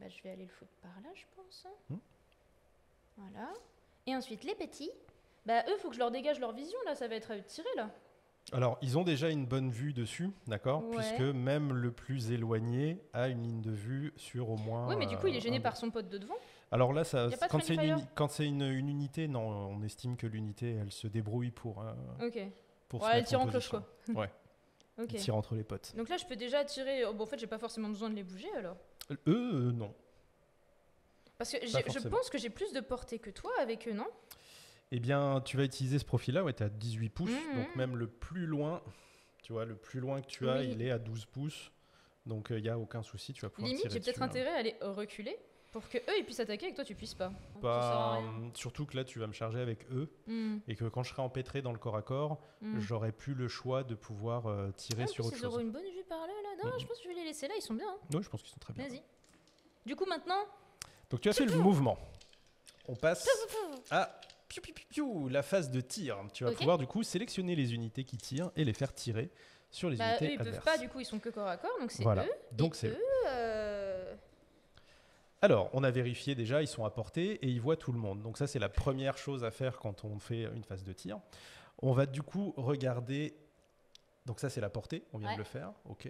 Bah, je vais aller le foutre par là, je pense. hein. Hmm. Voilà. Et ensuite, les petits. Bah, eux, faut que je leur dégage leur vision, là. Ça va être à eux de tirer, là. Alors, ils ont déjà une bonne vue dessus, d'accord? Ouais. Puisque même le plus éloigné a une ligne de vue sur au moins. oui, mais du coup, il est euh, gêné un- par son pote de devant. Alors là, ça, quand c'est une, unité, non, on estime que l'unité, elle se débrouille pour, euh, Ok. pour Ouais, se elle tire en cloche, quoi. Ouais. [LAUGHS] Ok. Ils tirent entre les potes. Donc là, je peux déjà tirer. oh, bon, en fait, j'ai pas forcément besoin de les bouger alors. Eux, euh, non. Parce que je pense que j'ai plus de portée que toi avec eux, non? Eh bien, tu vas utiliser ce profil-là, ouais, tu as 18 pouces, Mhm. donc même le plus loin, tu vois, le plus loin que tu as, Oui. il est à 12 pouces. Donc il n'y a aucun souci, tu vas pouvoir Limite, j'ai peut-être hein. intérêt à aller reculer pour que eux ils puissent attaquer et que toi tu puisses pas. Euh, surtout que là, tu vas me charger avec eux, Hmm, et que quand je serai empêtré dans le corps à corps, hmm. j'aurai plus le choix de pouvoir euh, tirer Ah, sur autre ils chose. auront une bonne vue par là, là. Non, je pense que je vais les laisser là, ils sont bien. hein. Oui, je pense qu'ils sont très bien. Vas-y. Du coup, maintenant, Donc tu as fait le mouvement. On passe à piou, piou, piou, piou, la phase de tir. Tu vas Ok. pouvoir du coup sélectionner les unités qui tirent et les faire tirer sur les bah, eux unités ils peuvent adverses. pas, du coup ils sont que corps à corps, donc c'est Voilà. eux. Donc c'est eux. euh, Alors, on a vérifié déjà, ils sont à portée et ils voient tout le monde. Donc ça, c'est la première chose à faire quand on fait une phase de tir. On va du coup regarder... Donc ça, c'est la portée, on vient Ouais. de le faire. Ok.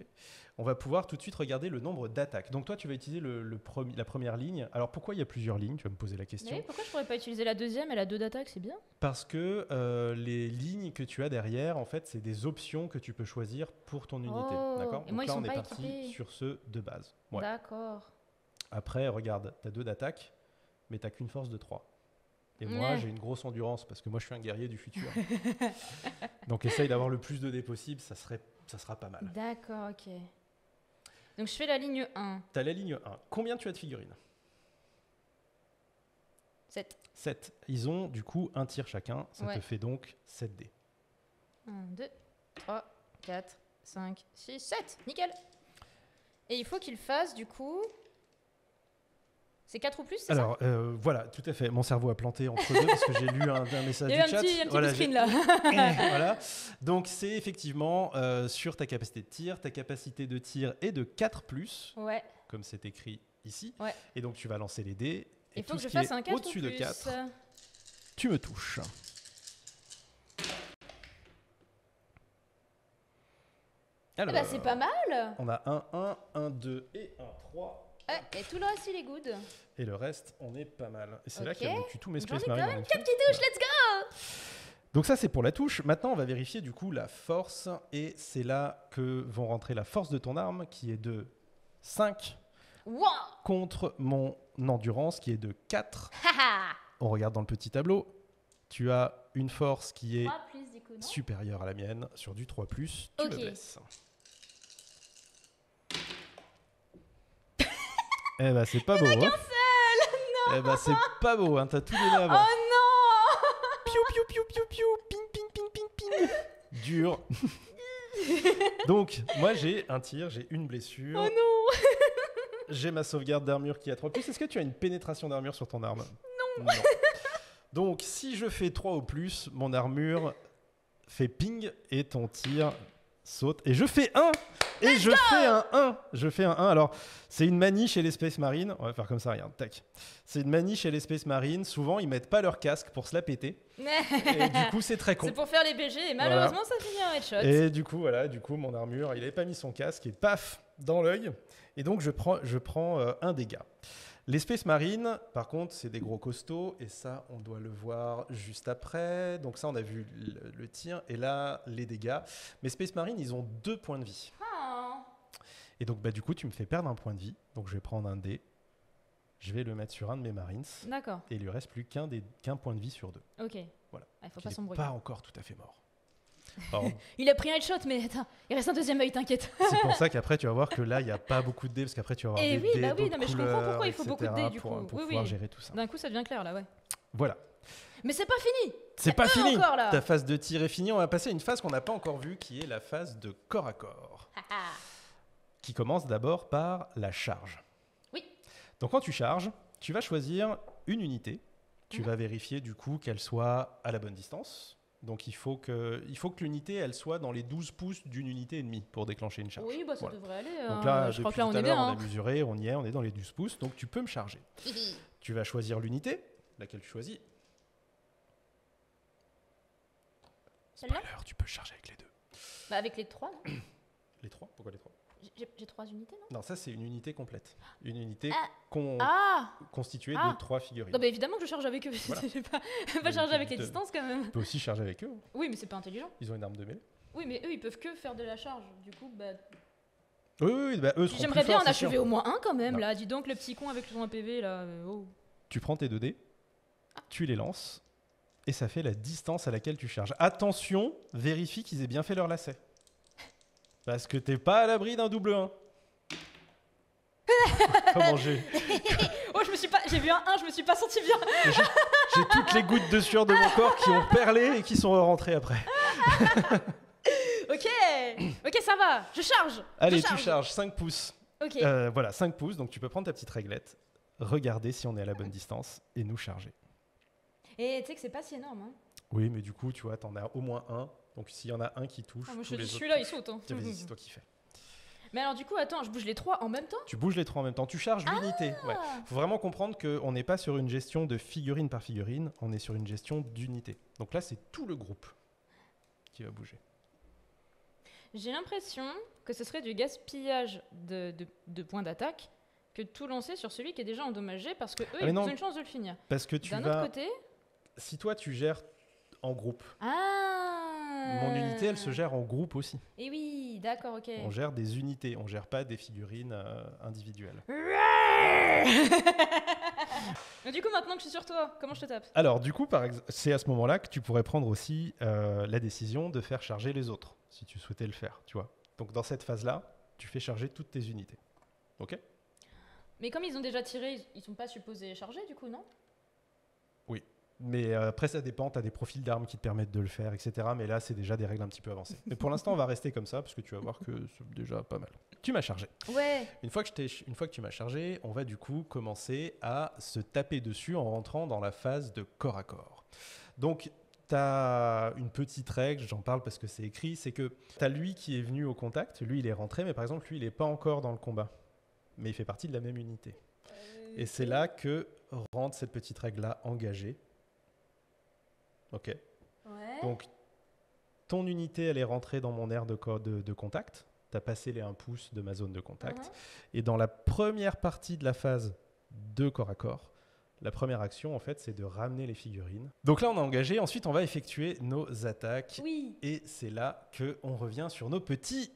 On va pouvoir tout de suite regarder le nombre d'attaques. Donc toi, tu vas utiliser le, le premi- la première ligne. Alors pourquoi il y a plusieurs lignes? Tu vas me poser la question. Mais pourquoi je pourrais pas utiliser la deuxième Elle a deux d'attaque, c'est bien. Parce que euh, les lignes que tu as derrière, en fait, c'est des options que tu peux choisir pour ton unité. Oh, D'accord? Et moi, Donc ils là, on est parti équipés. sur ceux de base. Ouais. D'accord. Après, regarde, tu as deux d'attaque, mais tu qu'une force de 3. Et moi, j'ai une grosse endurance parce que moi, je suis un guerrier du futur. [LAUGHS] Donc, essaye d'avoir le plus de dés possible, ça, serait, ça sera pas mal. D'accord, ok. Donc je fais la ligne 1. T'as la ligne 1. Combien tu as de figurines? 7. 7. Ils ont du coup un tir chacun. Ça Ouais. te fait donc 7 dés. 1, 2, 3, 4, 5, 6, 7. Nickel. Et il faut qu'il fasse du coup. C'est 4 ou plus, c'est ça Alors, euh, voilà, tout à fait. Mon cerveau a planté entre deux parce que j'ai lu un, un message [LAUGHS] Il y a du un chat. petit, un petit Voilà, screen là. [LAUGHS] [LAUGHS] voilà. Donc, c'est effectivement euh, sur ta capacité de tir. Ta capacité de tir est de 4 plus, ouais. comme c'est écrit ici. Ouais. Et donc, tu vas lancer les dés. Et Il faut tout que je fasse un 4 ou au-dessus de 4, tu me touches. Eh Alors, bah, c'est pas mal. on a un 1, un 2 et un 3. Ouais, et tout le reste, il est good. Et le reste, on est pas mal. Et c'est là qu'il y a donc tous mes J'en ai Space quand Marines. en même une fois. qui touche, let's go Donc ça c'est pour la touche. Maintenant on va vérifier du coup la force et c'est là que vont rentrer la force de ton arme qui est de 5 Wow contre mon endurance qui est de 4. Haha On regarde dans le petit tableau. Tu as une force qui est 3 plus du coup, non? supérieure à la mienne sur du 3 +, tu Ok. me blesses. Eh bah c'est pas beau. hein. Eh bah c'est pas beau, hein. t'as tout donné avant. Oh non Piou, piou, piou, piou, piou, ping, ping, ping, ping, ping. Dur. [LAUGHS] Donc, moi, j'ai un tir, j'ai une blessure. Oh non [LAUGHS] J'ai ma sauvegarde d'armure qui a 3 plus. Est-ce que tu as une pénétration d'armure sur ton arme? Non. Donc, si je fais 3 au plus, mon armure fait ping et ton tir saute. Et je fais 1 Et je fais un 1 Je fais un 1. Alors, c'est une manie chez les Space Marines. On va faire comme ça, regarde, tac. C'est une manie chez les Space Marines. Souvent, ils mettent pas leur casque pour se la péter. [LAUGHS] Et du coup, c'est très con. C'est pour faire les BG et malheureusement ça finit en headshot. Et du coup, voilà, du coup, mon armure, il n'avait pas mis son casque et paf, dans l'œil. Et donc, je prends, je prends euh, un dégât. Les Space Marines, par contre, c'est des gros costauds et ça, on doit le voir juste après. Donc ça, on a vu le, le tir et là, les dégâts. Mais Space Marines, ils ont deux points de vie. Et donc, bah, du coup, tu me fais perdre un point de vie. Donc, je vais prendre un dé. Je vais le mettre sur un de mes Marines. D'accord, Et il lui reste plus qu'un qu'un point de vie sur deux. ok. Voilà. Ah, il faut Il pas n'est s'embrouiller. pas encore tout à fait mort. Alors, [LAUGHS] Il a pris un headshot, mais attends, il reste un deuxième œil, t'inquiète. [LAUGHS] C'est pour ça qu'après, tu vas voir que là, il n'y a pas beaucoup de dés, parce qu'après, tu vas avoir Eh des oui, dés bah oui, d'autres non, mais je comprends pourquoi il faut beaucoup de dés, du pour, coup. pour Oui, pouvoir oui. gérer tout ça. D'un coup, ça devient clair là, ouais. Voilà. Mais c'est pas fini C'est pas fini encore, là. Ta phase de tir est finie. On va passer à une phase qu'on n'a pas encore vue, qui est la phase de corps à corps, qui commence d'abord par la charge. Oui. Donc quand tu charges, tu vas choisir une unité. Tu Mhm. vas vérifier du coup qu'elle soit à la bonne distance. Donc il faut que, il faut que l'unité elle soit dans les 12 pouces d'une unité et demie pour déclencher une charge. Oui, bah ça Voilà. devrait aller. Donc hein. là, je crois que là, on tout à est l'heure, bien. on hein. a mesuré, on y est, on est dans les 12 pouces, donc tu peux me charger. [LAUGHS] Tu vas choisir l'unité, laquelle tu choisis. Celle-là? Spoiler, tu peux charger avec les deux. Bah, avec les trois, non? Les trois? Pourquoi les trois? J'ai trois unités, non? Non, ça c'est une unité complète. Une unité Ah. con- Ah constituée Ah. de trois figurines. Non, bah évidemment que je charge avec eux. [LAUGHS] Voilà. Pas, Mais pas charger avec les distances quand même. Tu peux aussi charger avec eux. hein. Oui, mais c'est pas intelligent. Ils ont une arme de mêlée. Oui, mais eux, ils peuvent que faire de la charge. Du coup, bah. Oui, oui, oui, bah, eux J'aimerais bien en achever au moins un quand même, Non. là. Dis donc, le petit con avec son 1 PV, là. euh, oh. Tu prends tes deux dés, tu les lances, et ça fait la distance à laquelle tu charges. Attention, vérifie qu'ils aient bien fait leur lacet. Parce que t'es pas à l'abri d'un double 1. [LAUGHS] Comment j'ai [LAUGHS] Oh, je me suis pas. J'ai vu un 1, je me suis pas senti bien. j'ai- toutes les gouttes de sueur de mon corps qui ont perlé et qui sont rentrées après. [LAUGHS] Ok Ok, ça va. Je charge. Allez, Je tu charges 5 pouces. Ok. Euh, voilà, 5 pouces, donc tu peux prendre ta petite réglette, regarder si on est à la bonne distance et nous charger. Et tu sais que c'est pas si énorme. Hein. Oui, mais du coup, tu vois, t'en as au moins un. Donc s'il y en a un qui touche, Ah, moi, je les autres- celui-là, il saute. Hein. Vas-y, [LAUGHS] c'est toi qui fais. Mais alors, du coup, attends, je bouge les trois en même temps? Tu bouges les trois en même temps, tu charges l'unité. Ouais. Ah. Faut vraiment comprendre qu'on n'est pas sur une gestion de figurine par figurine, on est sur une gestion d'unité. Donc là, c'est tout le groupe qui va bouger. J'ai l'impression que ce serait du gaspillage de, de- de points d'attaque que de tout lancer sur celui qui est déjà endommagé parce que eux, Ah, ils non. ont une chance de le finir. Parce que tu D'un vas, autre côté, si toi tu gères en groupe. Ah Mon unité, elle se gère en groupe aussi. Et oui, d'accord, ok. On gère des unités, on gère pas des figurines euh, individuelles. Mais [LAUGHS] du coup, maintenant que je suis sur toi, comment je te tape? Alors, du coup, par ex- c'est à ce moment-là que tu pourrais prendre aussi euh, la décision de faire charger les autres, si tu souhaitais le faire, tu vois. Donc, dans cette phase-là, tu fais charger toutes tes unités. Ok? Mais comme ils ont déjà tiré, ils- sont pas supposés charger, du coup, non? Mais euh, après, ça dépend. Tu as des profils d'armes qui te permettent de le faire, etc. Mais là, c'est déjà des règles un petit peu avancées. Mais pour l'instant, on va rester comme ça parce que tu vas voir que c'est déjà pas mal. Tu m'as chargé. Ouais. Une fois que, je une fois que tu m'as chargé, on va du coup commencer à se taper dessus en rentrant dans la phase de corps à corps. Donc, tu as une petite règle, j'en parle parce que c'est écrit, c'est que tu as lui qui est venu au contact, lui il est rentré, mais par exemple, lui il n'est pas encore dans le combat. Mais il fait partie de la même unité. Et c'est là que rentre cette petite règle-là engagée. Ok. Ouais. Donc, ton unité, elle est rentrée dans mon aire de, de, de contact. Tu as passé les 1 pouce de ma zone de contact. Et dans la première partie de la phase de corps à corps, la première action, en fait, c'est de ramener les figurines. Donc là, on a engagé. Ensuite, on va effectuer nos attaques. Oui. Et c'est là que on revient sur nos petits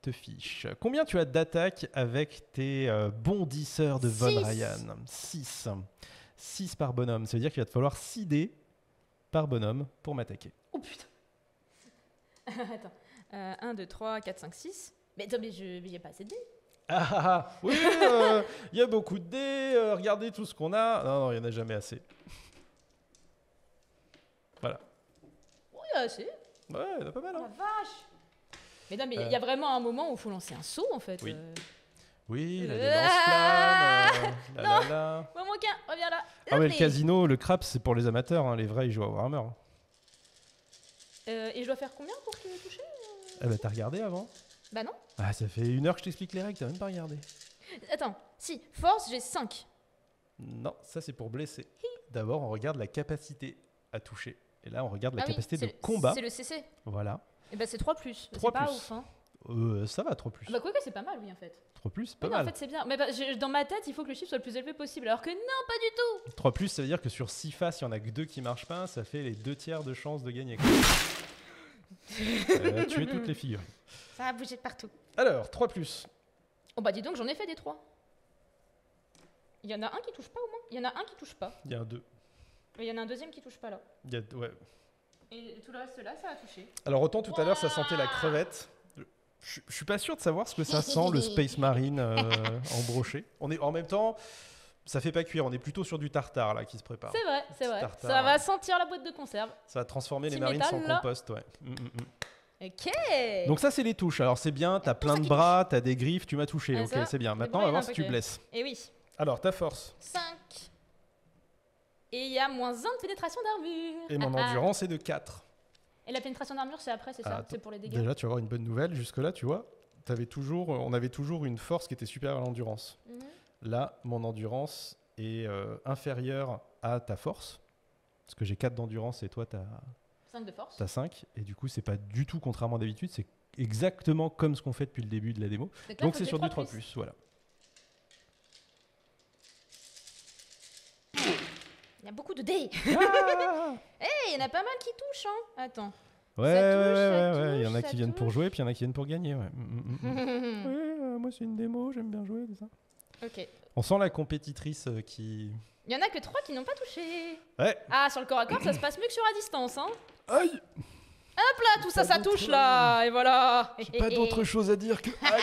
te fiches. Combien tu as d'attaques avec tes euh, bondisseurs de Von Six. Ryan? 6. 6 par bonhomme. Ça veut dire qu'il va te falloir 6 dés par bonhomme pour m'attaquer. Oh putain. [LAUGHS] Attends. Euh, 1, 2, 3, 4, 5, 6. Mais attends, mais je j'ai pas assez de dés. Ah ah ah Oui, euh, il y a beaucoup de dés. euh, regardez tout ce qu'on a. Non, non, il n'y en a jamais assez. Oh, il y a assez. Ouais, il y en a pas mal. Oh, hein. la vache. Mais non, mais il Euh. y a vraiment un moment où il faut lancer un saut en fait. Oui. euh. Oui, là, les Ah lance-flammes. euh, là, là, là. Ouais, mon quin, Ah, mais le casino, le crap, c'est pour les amateurs. hein, Les vrais, ils jouent à Warhammer. Euh, et je dois faire combien pour te toucher Ah bah, t'as regardé avant Bah non. Ah, ça fait une heure que je t'explique les règles, t'as même pas regardé. Attends, si, force, j'ai 5. Non, ça c'est pour blesser. D'abord, on regarde la capacité à toucher. Et là, on regarde la ah oui, capacité de le- combat. C'est le CC. Voilà. Et bah c'est 3 plus. C'est 3 pas plus. ouf, hein. Euh, ça va, 3 plus. Bah quoi que c'est pas mal, oui, en fait. 3 plus, pas Oui, mal. en fait, c'est bien. Mais bah, dans ma tête, il faut que le chiffre soit le plus élevé possible. Alors que non, pas du tout. 3 plus, ça veut dire que sur 6 faces, il y en a que 2 qui marchent pas, ça fait les 2 tiers de chance de gagner. [LAUGHS] euh, tuer toutes les figures. Ça a bougé de partout. Alors, 3 plus. Oh bah dis donc, j'en ai fait des 3. Il y en a un qui touche pas au moins Il y en a un qui touche pas. Il y a un 2. Mais il y en a un deuxième qui touche pas là. Il y a, ouais. Et tout le reste là, ça a touché. Alors, autant tout à l'heure, ça sentait la crevette. Je, je suis pas sûr de savoir ce que ça sent, le Space Marine euh, [LAUGHS] en brochet. On est, en même temps, ça fait pas cuire, on est plutôt sur du tartare là qui se prépare. C'est vrai, c'est vrai. tartare. Ça va sentir la boîte de conserve. Ça va transformer les marines là. compost, ouais. Mm, mm, mm. Ok. Donc ça, c'est les touches. Alors c'est bien, t'as plein de bras, t'as des griffes, tu m'as touché. Ah, ok, c'est bien. Maintenant, on va voir si tu blesses. Et oui. Alors, ta force 5. Et il y a moins 1 de pénétration d'armure. et mon Ah, ah. endurance est de 4. Et la pénétration d'armure, c'est après, c'est ça. C'est pour les dégâts. Déjà, tu vas avoir une bonne nouvelle. Jusque-là, tu vois, avais toujours, on avait toujours une force qui était supérieure à l'endurance. Mhm. Là, mon endurance est euh, inférieure à ta force. Parce que j'ai 4 d'endurance et toi, tu as, 5 de force. 5. Et du coup, c'est pas du tout contrairement d'habitude. C'est exactement comme ce qu'on fait depuis le début de la démo. Donc, là, Donc faut c'est sur du 3 plus. Voilà. Il y a beaucoup de dés. Ah [LAUGHS] Eh, il y en a pas mal qui touchent, hein. Attends. Ouais, ouais, touche, ouais, ouais, ouais. Il y en a qui viennent pour jouer, puis il y en a qui viennent pour gagner. Ouais. Mm, mm, mm. [LAUGHS] ok. Euh, moi c'est une démo, j'aime bien jouer, tout ça. Il On sent la compétitrice euh, qui. y en a que 3 qui n'ont pas touché. Ouais. Ah, sur le corps à corps, ça se passe mieux que sur la distance, hein. Aïe Hop là, tout ça, ça touche là. Et voilà. J'ai pas d'autre chose à dire que. [LAUGHS] Aïe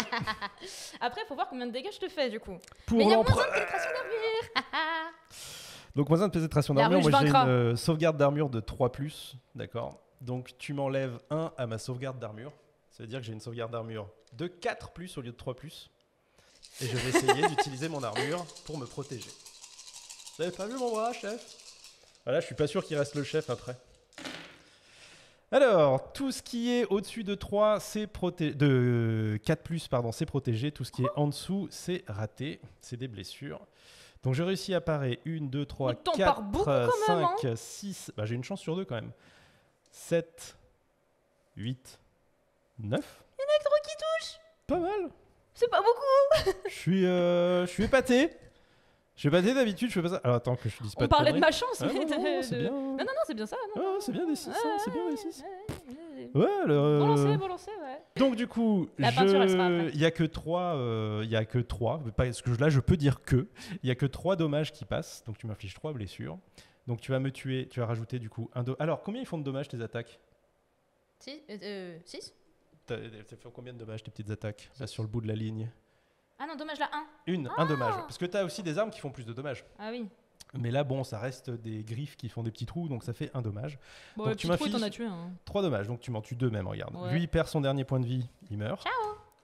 Après, faut voir combien de dégâts je te fais, du coup. Pour Mais il y a moins de pénétration d'armure. [LAUGHS] Donc, moins un de pénétration d'armure. Moi j'ai une euh, sauvegarde d'armure de 3, d'accord Donc, tu m'enlèves 1 à ma sauvegarde d'armure. Ça veut dire que j'ai une sauvegarde d'armure de 4 au lieu de 3 Et je vais essayer [LAUGHS] d'utiliser mon armure pour me protéger. Vous avez pas vu mon bras, chef? Voilà, je suis pas sûr qu'il reste le chef après. Alors, tout ce qui est au-dessus de 3, c'est. De 4 pardon, c'est protégé. Tout ce qui est en dessous, c'est raté. C'est des blessures. Donc, je réussis à parer 1, 2, 3, On tombe 4, par beaucoup, quand même, 5, 6. Bah, j'ai une chance sur deux quand même. 7, 8, 9. Il y en a que 3 qui touchent. Pas mal. C'est pas beaucoup. [LAUGHS] Je suis, euh, je suis épaté. Je pas d'habitude, je fais pas ça. Alors attends que je dise pas On parlait de ma chance, Ah, mais non, non, de- c'est de- bien. Non, non, non, c'est bien ça. Non, Ah, c'est bien des 6, c'est bien des 6. Ouais, alors, euh, Bon lancé, bon lancé, ouais. Donc du coup, sera je... après. il y a que 3 il y a que 3 parce que là je peux dire que il y a que 3 dommages qui passent. Donc tu m'infliges 3 blessures. Donc tu vas me tuer, tu vas rajouter du coup un do... Alors, combien ils font de dommages tes attaques? 6 euh, 6 T'as t'as fait combien de dommages tes petites attaques là sur le bout de la ligne? Ah non, dommage là, 1. Une, un dommage. Parce que tu as aussi des armes qui font plus de dommages. Ah oui. Mais là, bon, ça reste des griffes qui font des petits trous, donc ça fait un dommage. Bon, Donc le tu petit trou, il t'en m'affiches- a tué un. Trois dommages, donc tu m'en tues deux même, regarde. Ouais. Lui, il perd son dernier point de vie, il meurt. Ciao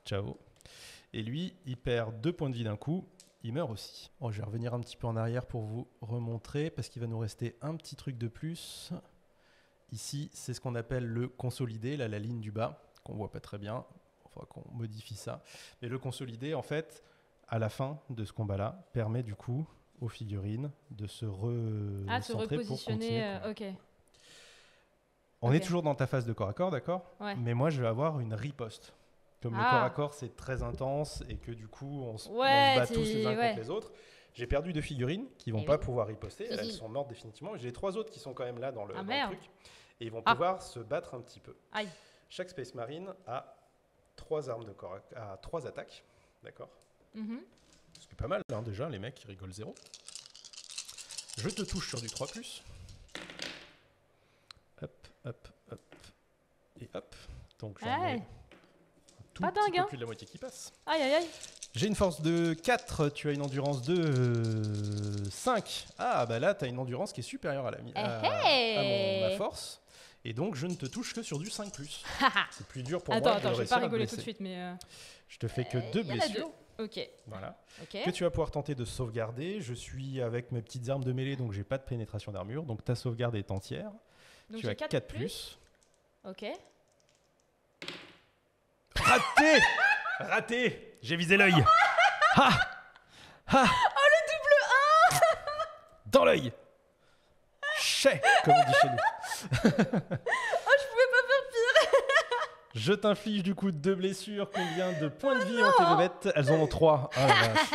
Ciao. Et lui, il perd deux points de vie d'un coup, il meurt aussi. Oh, je vais revenir un petit peu en arrière pour vous remontrer, parce qu'il va nous rester un petit truc de plus. Ici, c'est ce qu'on appelle le consolidé, là, la ligne du bas, qu'on voit pas très bien. Il faudra qu'on modifie ça. Mais le consolidé, en fait, à la fin de ce combat-là, permet du coup aux figurines de se re Ah, se centrer pour continuer repositionner. combat. euh, ok. On est toujours dans ta phase de corps à corps, d'accord? Ouais. Mais moi, je vais avoir une riposte. Comme le Ah. corps à corps, c'est très intense et que du coup, on, se- on Ouais, se bat tous les uns ouais. contre les autres. J'ai perdu deux figurines qui vont Eh pas oui. pouvoir riposter. Si, Elles sont mortes définitivement. J'ai trois autres qui sont quand même là dans le, Ah, dans le merde. truc. Et ils vont Ah. pouvoir se battre un petit peu. Aïe. Chaque Space Marine a trois armes de corps à, trois attaques. D'accord? Mhm. Ce qui est pas mal, hein, déjà, les mecs, ils rigolent zéro. Je te touche sur du 3+. Hop, hop, hop. Et hop. Donc j'en ai tout Pas petit dingue, peu hein. plus de la moitié qui passe. Aïe, aïe, aïe. J'ai une force de 4, tu as une endurance de euh, 5. Ah, bah là, tu as une endurance qui est supérieure à, la à, Eh à mon- hey. ma force. Et donc, je ne te touche que sur du 5+. [LAUGHS] C'est plus dur pour attends, moi. attends, de je vais pas rigoler tout de suite, mais. euh, Je te fais que euh, deux y en a blessures. Ok, Voilà. ok. que tu vas pouvoir tenter de sauvegarder. Je suis avec mes petites armes de mêlée, donc j'ai pas de pénétration d'armure. Donc ta sauvegarde est entière. Donc tu as j'ai 4, 4 plus. Ok. Raté Raté J'ai visé l'œil [LAUGHS] Ah Ah Oh le double 1 Dans l'œil Chais, comme on dit chez nous. [LAUGHS] Oh, je pouvais pas faire pire Je t'inflige du coup deux blessures. Combien de points de vie ont tes bébêtes Elles en ont 3.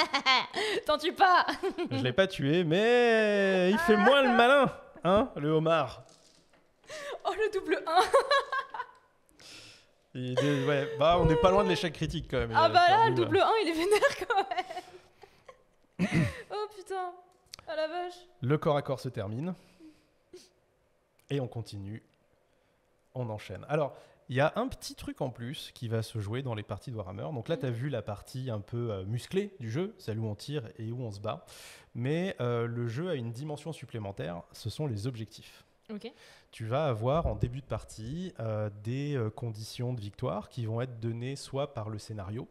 [LAUGHS] T'en tues pas Je l'ai pas tué, mais il fait moins le malin, hein, le homard. Oh, le double 1 [LAUGHS] Il est- ouais, bah, on n'est pas loin de l'échec critique quand même. Ah bah là, le double 1, il est vénère quand même [COUGHS] Oh putain Ah la vache Le corps à corps se termine. Et on continue. On enchaîne. Alors, il y a un petit truc en plus qui va se jouer dans les parties de Warhammer. Donc là, tu as vu la partie un peu euh, musclée du jeu, celle où on tire et où on se bat. Mais euh, le jeu a une dimension supplémentaire, ce sont les objectifs. Tu vas avoir en début de partie euh, des conditions de victoire qui vont être données soit par le scénario,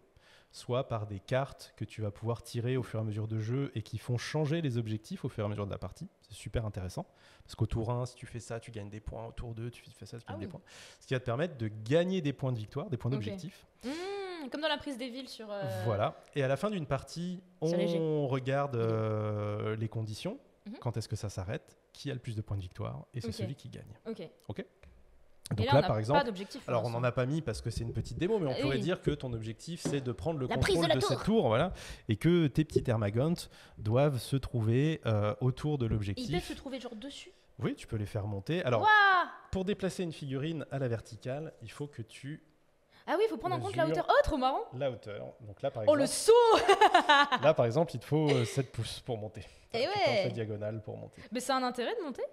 soit par des cartes que tu vas pouvoir tirer au fur et à mesure de jeu et qui font changer les objectifs au fur et à mesure de la partie. C'est super intéressant. Parce qu'au tour 1, si tu fais ça, tu gagnes des points. Au tour 2, tu fais ça, tu Ah gagnes des oui. points. Ce qui va te permettre de gagner des points de victoire, des points Ok. d'objectif. Mmh, comme dans la prise des villes sur. euh, Voilà. Et à la fin d'une partie, on regarde euh, les conditions. Mhm. Quand est-ce que ça s'arrête? Qui a le plus de points de victoire? Et c'est Ok. celui qui gagne. Ok? Donc Et là, là, on par exemple, pas alors on n'en a pas mis parce que c'est une petite démo, mais on Eh pourrait dire que ton objectif c'est de prendre le La contrôle de de, la cette tour. tour, voilà, et que tes petits thermagontes doivent se trouver euh, autour de Ils peuvent l'objectif. se trouver genre dessus? Oui, tu peux les faire monter. Alors, pour déplacer une figurine à la verticale, il faut que tu Ah oui, il faut prendre en compte la hauteur. Oh, trop marrant la hauteur. Donc là, par Oh, le exemple, saut là, par exemple, il te faut euh, 7 pouces pour monter. Eh Tu ouais. en fais diagonale pour monter. Mais c'est un intérêt de monter?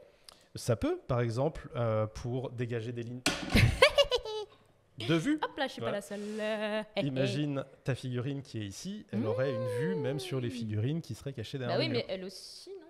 Ça peut, par exemple, euh, pour dégager des lignes [LAUGHS] de vue. Hop là, je suis Ouais. pas la seule. Euh. Imagine ta figurine qui est ici, elle aurait une vue même sur les figurines qui seraient cachées derrière Bah oui, mais elle aussi, non?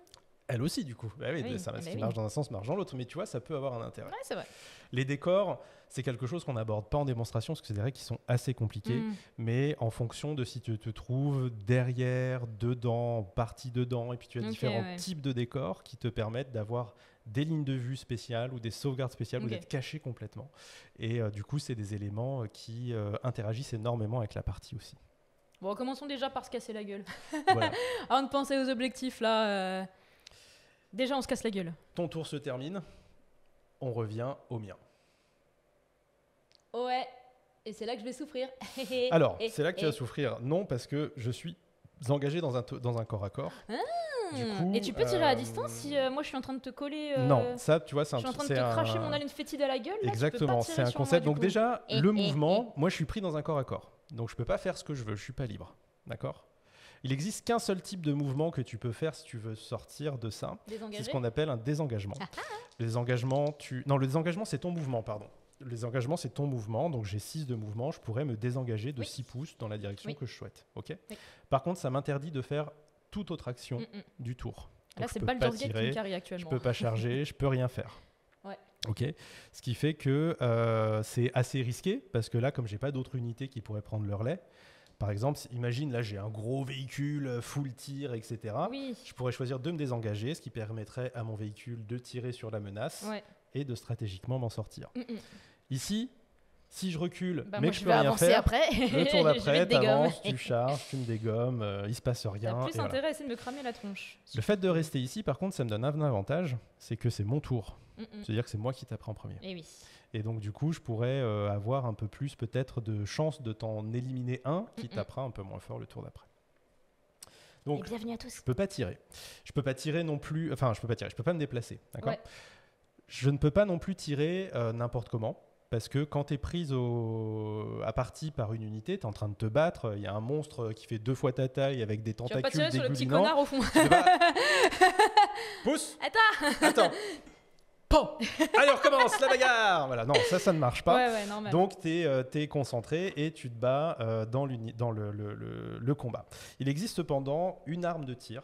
Elle aussi, du coup. Bah oui, Oui, ça, bah ce qui oui. marche dans un sens marche dans l'autre. Mais tu vois, ça peut avoir un intérêt. Ouais, c'est vrai. Les décors, c'est quelque chose qu'on n'aborde pas en démonstration parce que c'est des règles qui sont assez compliquées. Mm. Mais en fonction de si tu te trouves derrière, dedans, partie dedans, et puis tu as différents ouais. types de décors qui te permettent d'avoir des lignes de vue spéciales ou des sauvegardes spéciales ou Ok. d'être caché complètement. Et euh, du coup, c'est des éléments euh, qui euh, interagissent énormément avec la partie aussi. Bon, commençons déjà par se casser la gueule. [LAUGHS] voilà. [LAUGHS] Avant de penser aux objectifs, là. euh, Déjà, on se casse la gueule. Ton tour se termine. On revient au mien. Ouais. Et c'est là que je vais souffrir. [LAUGHS] Alors, c'est là que tu vas souffrir. Non, parce que je suis engagé dans un, dans un corps à corps. Du coup, Et tu peux tirer à euh, distance si euh, moi je suis en train de te coller. euh, Non, ça, tu vois, c'est Je un suis en train de te un- cracher mon haleine fétide à la gueule. Exactement, c'est un concept. Donc coup. déjà, le mouvement, moi je suis pris dans un corps à corps. Donc je peux pas faire ce que je veux, je suis pas libre. D'accord? Il existe qu'un seul type de mouvement que tu peux faire si tu veux sortir de ça. C'est ce qu'on appelle un désengagement. Ah Les engagements, tu... Non, le désengagement, c'est ton mouvement, pardon. Les engagements, c'est ton mouvement. Donc j'ai 6 de mouvement. Je pourrais me désengager de Oui. 6 pouces dans la direction Oui. que je souhaite. ok? Oui. Par contre, ça m'interdit de faire toute autre action Mm, mm. du tour. Là, Donc, je c'est pas qui tirer, me carry je actuellement. peux pas charger, je peux rien faire. [LAUGHS] Ouais. Ok. Ce qui fait que euh, c'est assez risqué parce que là, comme j'ai pas d'autres unités qui pourraient prendre leur lait, par exemple, imagine là j'ai un gros véhicule euh, full tir, etc. Oui. Je pourrais choisir de me désengager, ce qui permettrait à mon véhicule de tirer sur la menace Ouais. et de stratégiquement m'en sortir. Mm. Ici, si je recule, Bah, mais moi, que je peux vais rien avancer faire, après. le tour d'après, t'avances, tu charges, tu me dégommes, euh, il se passe T'as rien. plus et voilà. intérêt à essayer de me cramer la tronche. Le fait de rester ici, par contre, ça me donne un avantage, c'est que c'est mon tour. Mm, mm. C'est-à-dire que c'est moi qui taperai en premier. Eh oui. Et donc, du coup, je pourrais euh, avoir un peu plus, peut-être, de chance de t'en éliminer un qui Mm-mm. tapera un peu moins fort le tour d'après. Et Donc, bienvenue à tous. je peux pas tirer. Je peux pas tirer non plus. Enfin, je peux pas tirer. Je peux pas me déplacer. D'accord. Ouais. Je ne peux pas non plus tirer euh, n'importe comment. Parce que quand tu es prise au... à partie par une unité, tu es en train de te battre, il y a un monstre qui fait deux fois ta taille avec des Tu vas pas tentacules tirer sur le petit connard au fond. Pas- [LAUGHS] Pousse Attends. Attends Pan Allez, on recommence la bagarre Voilà, non, ça, ça ne marche pas. Ouais, ouais, normal. Donc, tu es, concentré et tu te bats euh, dans, le, le- le- le combat. Il existe cependant une arme de tir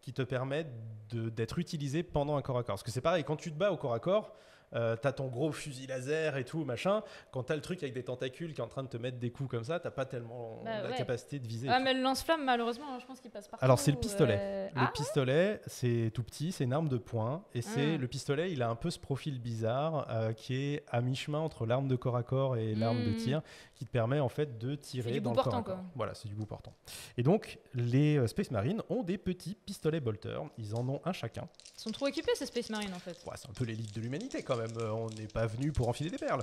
qui te permet d'être utilisée pendant un corps à corps. Parce que c'est pareil, quand tu te bats au corps à corps, euh, t'as ton gros fusil laser et tout, machin. Quand t'as le truc avec des tentacules qui est en train de te mettre des coups comme ça, t'as pas tellement Bah la ouais. capacité de viser. Ah, mais le lance-flamme, malheureusement, je pense qu'il passe partout. Alors, c'est le pistolet. euh, Le Ah, pistolet, c'est tout petit, c'est une arme de poing. Et c'est Ah. le pistolet, il a un peu ce profil bizarre euh, qui est à mi-chemin entre l'arme de corps à corps et l'arme de Mm. tir, qui te permet en fait de tirer du dans bout le corps portant, à corps. quoi. Voilà, c'est du bout portant. Et donc, les Space Marines ont des petits pistolets bolters. Ils en ont un chacun. Ils sont trop équipés, ces Space Marines, en fait. Ouais, c'est un peu l'élite de l'humanité quand même. Euh, on n'est pas venu pour enfiler des perles.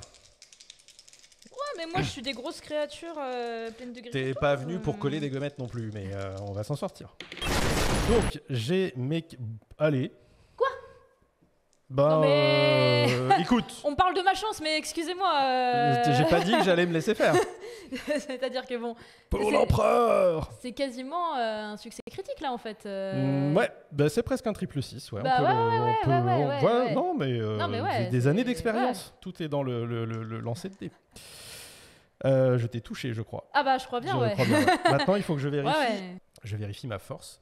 Ouais, mais moi, je suis des grosses créatures euh, pleines de griffes. T'es pas venu pour euh. coller des gommettes non plus, mais euh, on va s'en sortir. Donc, j'ai mes. Allez. Bah, Non, mais- euh, [LAUGHS] écoute, On parle de ma chance, mais excusez-moi. euh, j'ai pas dit que j'allais me laisser faire. [LAUGHS] C'est-à-dire que bon, Pour l'empereur c'est quasiment euh, un succès critique, là, en fait. Mm, Ouais, bah, c'est presque un triple 6. Ouais, Bah on peut ouais. Non, mais, Non, mais ouais, j'ai des années d'expérience. Tout est dans le, le, le- le lancer de dés. Je t'ai touché, je crois. Ah bah, je crois bien, Je ouais. crois bien. [LAUGHS] Maintenant, il faut que je vérifie. Je vérifie ma force.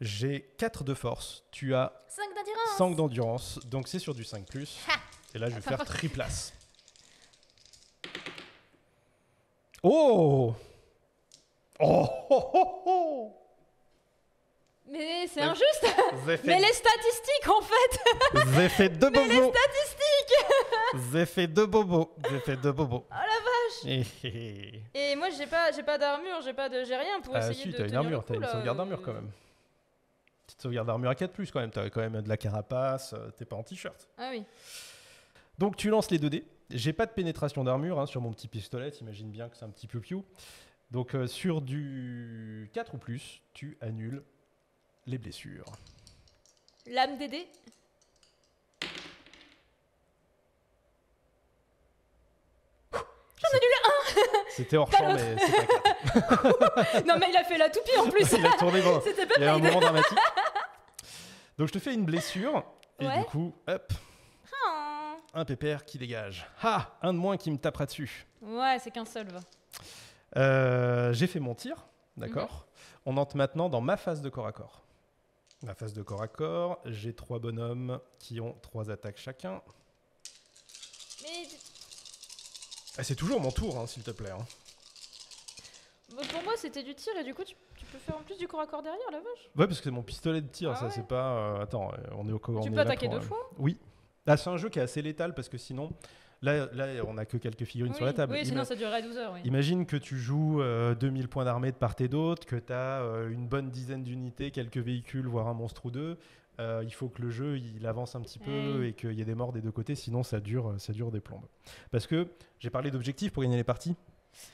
J'ai 4 de force. Tu as 5 d'endurance 5 d'endurance, donc c'est sur du 5 Ha Et là, je vais faire triplace. Oh Oh oh oh oh Mais c'est injuste fait, Mais les statistiques, en fait j'ai fait deux [LAUGHS] Mais les statistiques J'ai fait deux bobos J'ai fait deux bobos Oh la vache. Et moi, j'ai pas, j'ai pas d'armure, j'ai pas de... J'ai rien pour Ah essayer si, de t'as une tenir le armure, t'as une sauvegarde d'armure euh. quand même. Petite sauvegarde d'armure à 4+, quand même, t'as quand même de la carapace, euh, t'es pas en t-shirt. Ah oui. Donc tu lances les 2 dés. J'ai pas de pénétration d'armure hein, sur mon petit pistolet, t'imagines bien que c'est un petit peu piou. Donc euh, sur du 4 ou plus, tu annules les blessures. Lame d'aider [LAUGHS] C'était hors champ, mais c'est pas 4. [LAUGHS] Non, mais il a fait la toupie en plus [LAUGHS] Il a tourné bon. C'était pas Il y a un moment dramatique. Donc je te fais une blessure, et Ouais. du coup, hop, Oh. un pépère qui dégage. Ah, un de moins qui me tapera dessus. Ouais, c'est qu'un seul, va. Euh, J'ai fait mon tir, d'accord Mhm. On entre maintenant dans ma phase de corps à corps. Ma phase de corps à corps, j'ai trois bonhommes qui ont trois attaques chacun. Mais Ah, c'est toujours mon tour, hein, s'il te plaît. hein. pour moi, c'était du tir et du coup, tu, tu peux faire en plus du corps à corps derrière, la vache Ouais, parce que c'est mon pistolet de tir, Ah ça ouais. c'est pas. euh, attends, euh, on est au co- on Tu est peux là attaquer pour, deux euh, fois? Oui. Là, c'est un jeu qui est assez létal parce que sinon, là, là on a que quelques figurines sur la Oui, table. oui Ima- sinon ça durerait 12 heures, oui. Imagine que tu joues euh, 2000 points d'armée de part et d'autre, que tu as une bonne dizaine d'unités, quelques véhicules, voire un monstre ou deux. Euh, il faut que le jeu il avance un petit peu et qu'il y ait des morts des deux côtés, sinon ça dure, ça dure des plombes. Parce que j'ai parlé d'objectifs pour gagner les parties,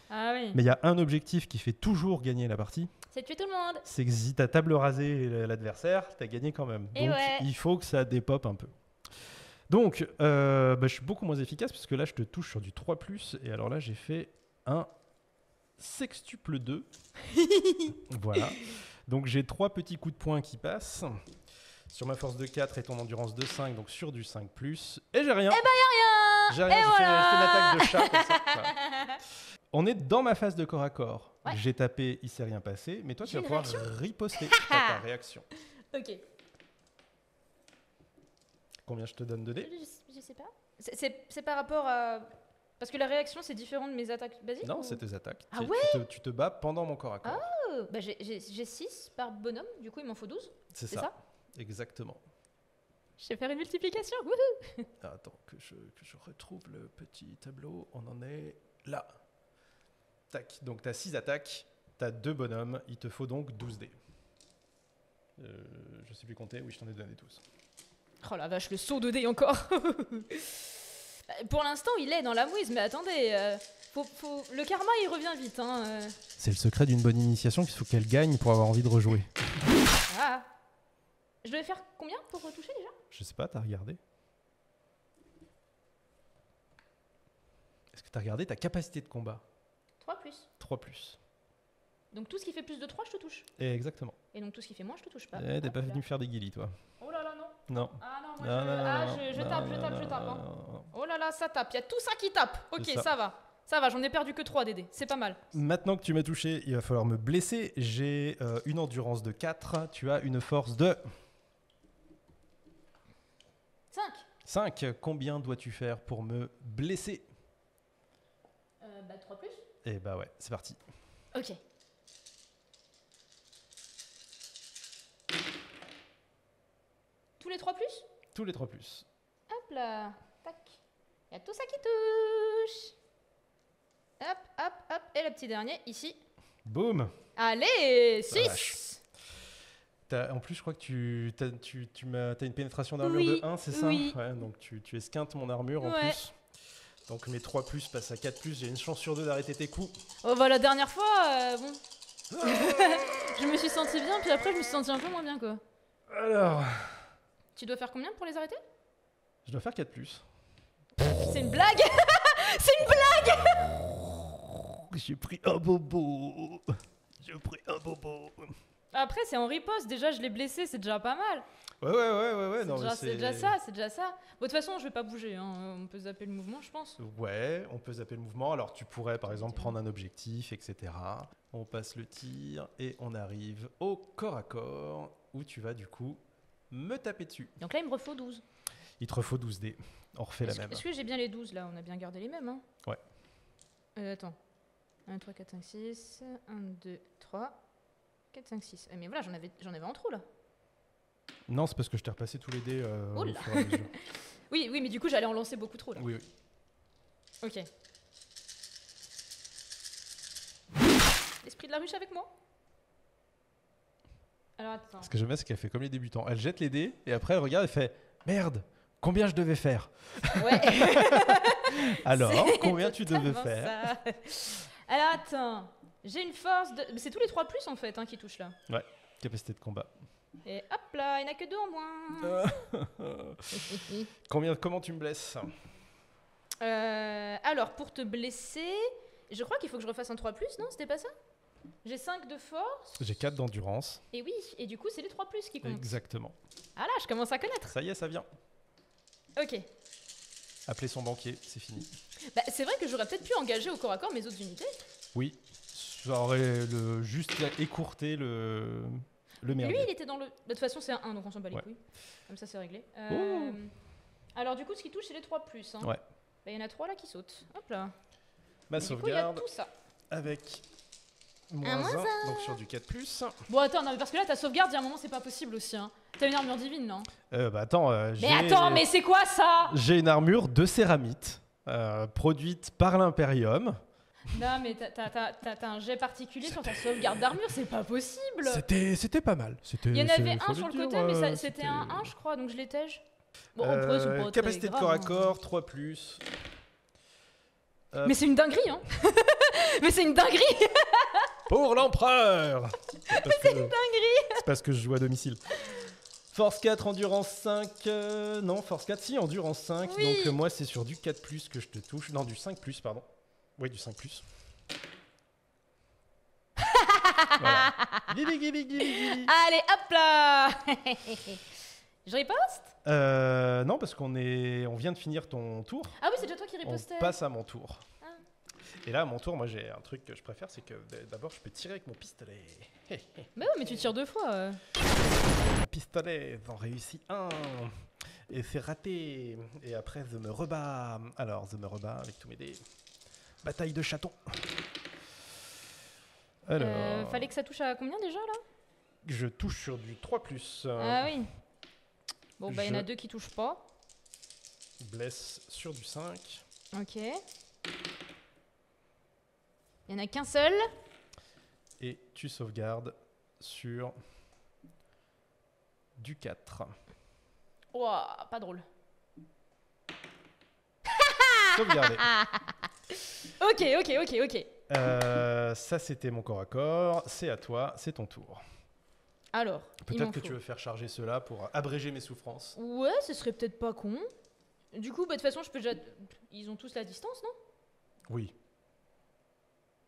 Ah oui, mais il y a un objectif qui fait toujours gagner la partie, C'est tuer tout le monde. C'est que si t'as table rasée l'adversaire, t'as gagné quand même. Et Donc ouais. il faut que ça dépop un peu. Donc euh, bah, je suis beaucoup moins efficace parce que là je te touche sur du 3+, et alors là j'ai fait un sextuple 2. [LAUGHS] voilà. Donc j'ai trois petits coups de poing qui passent. Sur ma force de 4 et ton endurance de 5, donc sur du 5+. Et j'ai rien. Eh ben, Rien. J'ai rien, j'ai fait, voilà. fait une attaque de chat comme ça. Voilà. [LAUGHS] On est dans ma phase de corps à corps. Ouais. J'ai tapé, il s'est rien passé, mais toi tu vas pouvoir riposter [LAUGHS] ta réaction. ok. Combien je te donne de dés? Je, je sais pas. C'est- par rapport à. Parce que la réaction, c'est différent de mes attaques basiques Non, ou- c'est tes attaques. Ah Tu- ouais tu, te, tu te bats pendant mon corps à corps. Oh, bah j'ai 6 par bonhomme, du coup il m'en faut 12. c'est c'est ça. ça? Exactement. Je vais faire une multiplication. wouhou. Ah, Attends, que je, que je retrouve le petit tableau. On en est là. Tac. Donc tu as 6 attaques, tu as 2 bonhommes. Il te faut donc 12 dés. Euh, je sais plus compter. Oui, je t'en ai donné 12. Oh la vache, le saut de dés encore. [LAUGHS] Pour l'instant, il est dans la mouise, mais attendez, euh, faut, faut- le karma il revient vite. Hein, euh. C'est le secret d'une bonne initiation qu'il faut qu'elle gagne pour avoir envie de rejouer. Ah. Je devais faire combien pour retoucher déjà? Je sais pas, t'as regardé Est-ce que t'as regardé ta capacité de combat? 3 plus. 3 plus. Donc tout ce qui fait plus de 3, je te touche. Et exactement. Et donc tout ce qui fait moins, je te touche pas. Eh, t'es pas venu faire des guilis, toi. Oh là là, non. Non. Ah non, moi Non, je, non, ah, je, tape, je tape, je tape. hein. Oh là là, ça tape. Il y a tout ça qui tape. Ok, ça. va. Ça va, j'en ai perdu que 3 DD. C'est pas mal. Maintenant que tu m'as touché, il va falloir me blesser. J'ai euh, une endurance de 4. Tu as une force de 5. 5. Combien dois-tu faire pour me blesser? Euh, bah 3 plus. Eh bah ouais, c'est parti. Ok. Tous les 3 plus? Tous les 3 plus. Hop là. Tac. Il y a tout ça qui touche. Hop, hop, hop. Et le petit dernier, ici. Boum Allez, La vache. 6 En plus, je crois que tu as, tu, tu une pénétration d'armure Oui, de 1, c'est ça? oui. Ouais, donc tu, tu esquintes mon armure en plus. Donc mes 3 plus passent à 4 plus. J'ai une chance sur deux d'arrêter tes coups. Oh bah la dernière fois, euh, bon. [LAUGHS] je me suis senti bien, puis après je me suis senti un peu moins bien quoi. Alors, Tu dois faire combien pour les arrêter? Je dois faire 4 plus. C'est une blague [LAUGHS] C'est une blague J'ai pris un bobo. J'ai pris un bobo. Après c'est en riposte, déjà je l'ai blessé, c'est déjà pas mal. Ouais, ouais, ouais, ouais, ouais. C'est non, déjà, c'est déjà ça, c'est déjà ça. Bon, de toute façon je vais pas bouger, hein. on peut zapper le mouvement je pense. Ouais, on peut zapper le mouvement. Alors tu pourrais par exemple prendre un objectif, etc. On passe le tir et on arrive au corps à corps où tu vas du coup me taper dessus. Donc là il me refaut 12. Il te refaut 12 dés. On refait la Est-ce même. que, est-ce que j'ai bien les 12 là? On a bien gardé les mêmes hein? Ouais. Euh, attends. 1, 3, 4, 5, 6. 1, 2, 3. 4, 5, 6. Eh, mais voilà, j'en avais, j'en avais en trop là. Non, c'est parce que je t'ai repassé tous les dés euh, au là. fur et à mesure. [LAUGHS] Oui, oui, mais du coup j'allais en lancer beaucoup trop là. Oui, oui. Ok. L'esprit de la ruche avec moi? Alors attends. Ce que j'aime bien, c'est qu'elle fait comme les débutants. Elle jette les dés et après elle regarde et fait Merde, combien je devais faire Ouais. [LAUGHS] [LAUGHS] Alors, combien tu devais faire ça. Alors attends. J'ai une force de. C'est tous les 3 plus en fait hein, qui touchent là. Capacité de combat. Et hop là, il n'y en a que deux en moins. [LAUGHS] Combien, comment tu me blesses? Euh, alors, pour te blesser, je crois qu'il faut que je refasse un 3 plus, non? C'était pas ça? J'ai 5 de force. J'ai 4 d'endurance. Et oui, et du coup, c'est les 3 plus qui comptent. Exactement. Ah là, je commence à connaître. Ça y est, ça vient. Ok. Appeler son banquier, c'est fini. Bah, c'est vrai que j'aurais peut-être pu engager au corps à corps mes autres unités. Oui, ça aurait le, juste écourté le, le Lui, merdier. il était dans le. De toute façon, c'est un 1, donc on s'en bat les Ouais. couilles. Comme ça, c'est réglé. Euh, Alors, du coup, ce qui touche, c'est les 3 plus. hein. Ouais. Bah, il y en a 3 là qui sautent. Hop là. Ma du coup, y a sauvegarde tout ça. avec moins moins 1, donc sur du 4 plus. Bon, attends, non, mais parce que là, ta sauvegarde, il y a un moment, c'est pas possible aussi. Hein. T'as une armure divine, là. Euh, bah attends, euh, Mais attends, mais c'est quoi ça? J'ai une armure de céramite euh, produite par l'Imperium. Non, mais t'as- un jet particulier sur ta sauvegarde d'armure, c'est pas possible. C'était, c'était pas mal. C'était, Il y en avait un sur le dire, côté, mais euh, c'était un 1, je crois, donc je l'étège. Bon, Euh, après, c'est pas très capacité de grave, corps à hein. corps, 3 plus. Euh, Mais c'est une dinguerie, hein [LAUGHS] Mais c'est une dinguerie [LAUGHS] Pour l'empereur [LAUGHS] C'est une dinguerie C'est parce que je joue à domicile. Force 4, endurance 5. euh, non, force 4, si, endurance 5. Oui. Donc euh, moi, c'est sur du 4 plus que je te touche. Non, du 5 plus, pardon. Oui, du 5 plus. [LAUGHS] voilà. Allez, hop là [LAUGHS] Je riposte Euh, non, parce qu'on est, on vient de finir ton tour. Ah oui, c'est déjà toi qui On ripostais. passe à mon tour. Ah. Et là, à mon tour, moi, j'ai un truc que je préfère, c'est que d'abord, je peux tirer avec mon pistolet. [LAUGHS] Bah ouais, mais tu tires deux fois. euh. Pistolet, j'en réussis un. Et c'est raté. Et après, je me rebats. Alors, je me rebats avec tous mes dés. Bataille de chatons. Alors, Euh, fallait que ça touche à combien déjà là? Je touche sur du 3 plus. Ah oui. Bon, bah il y en a je- deux qui touchent pas. Blesse sur du 5. Ok. Il y en a qu'un seul. Et tu sauvegardes sur du 4. Ouah, pas drôle. Sauvegardé. [LAUGHS] Ok, ok, ok, ok. Euh, ça, c'était mon corps à corps. C'est à toi, c'est ton tour. Alors, Peut-être que faut. tu veux faire charger cela pour abréger mes souffrances. Ouais, ce serait peut-être pas con. Du coup, bah, de toute façon, je peux déjà. Ils ont tous la distance, non? Oui.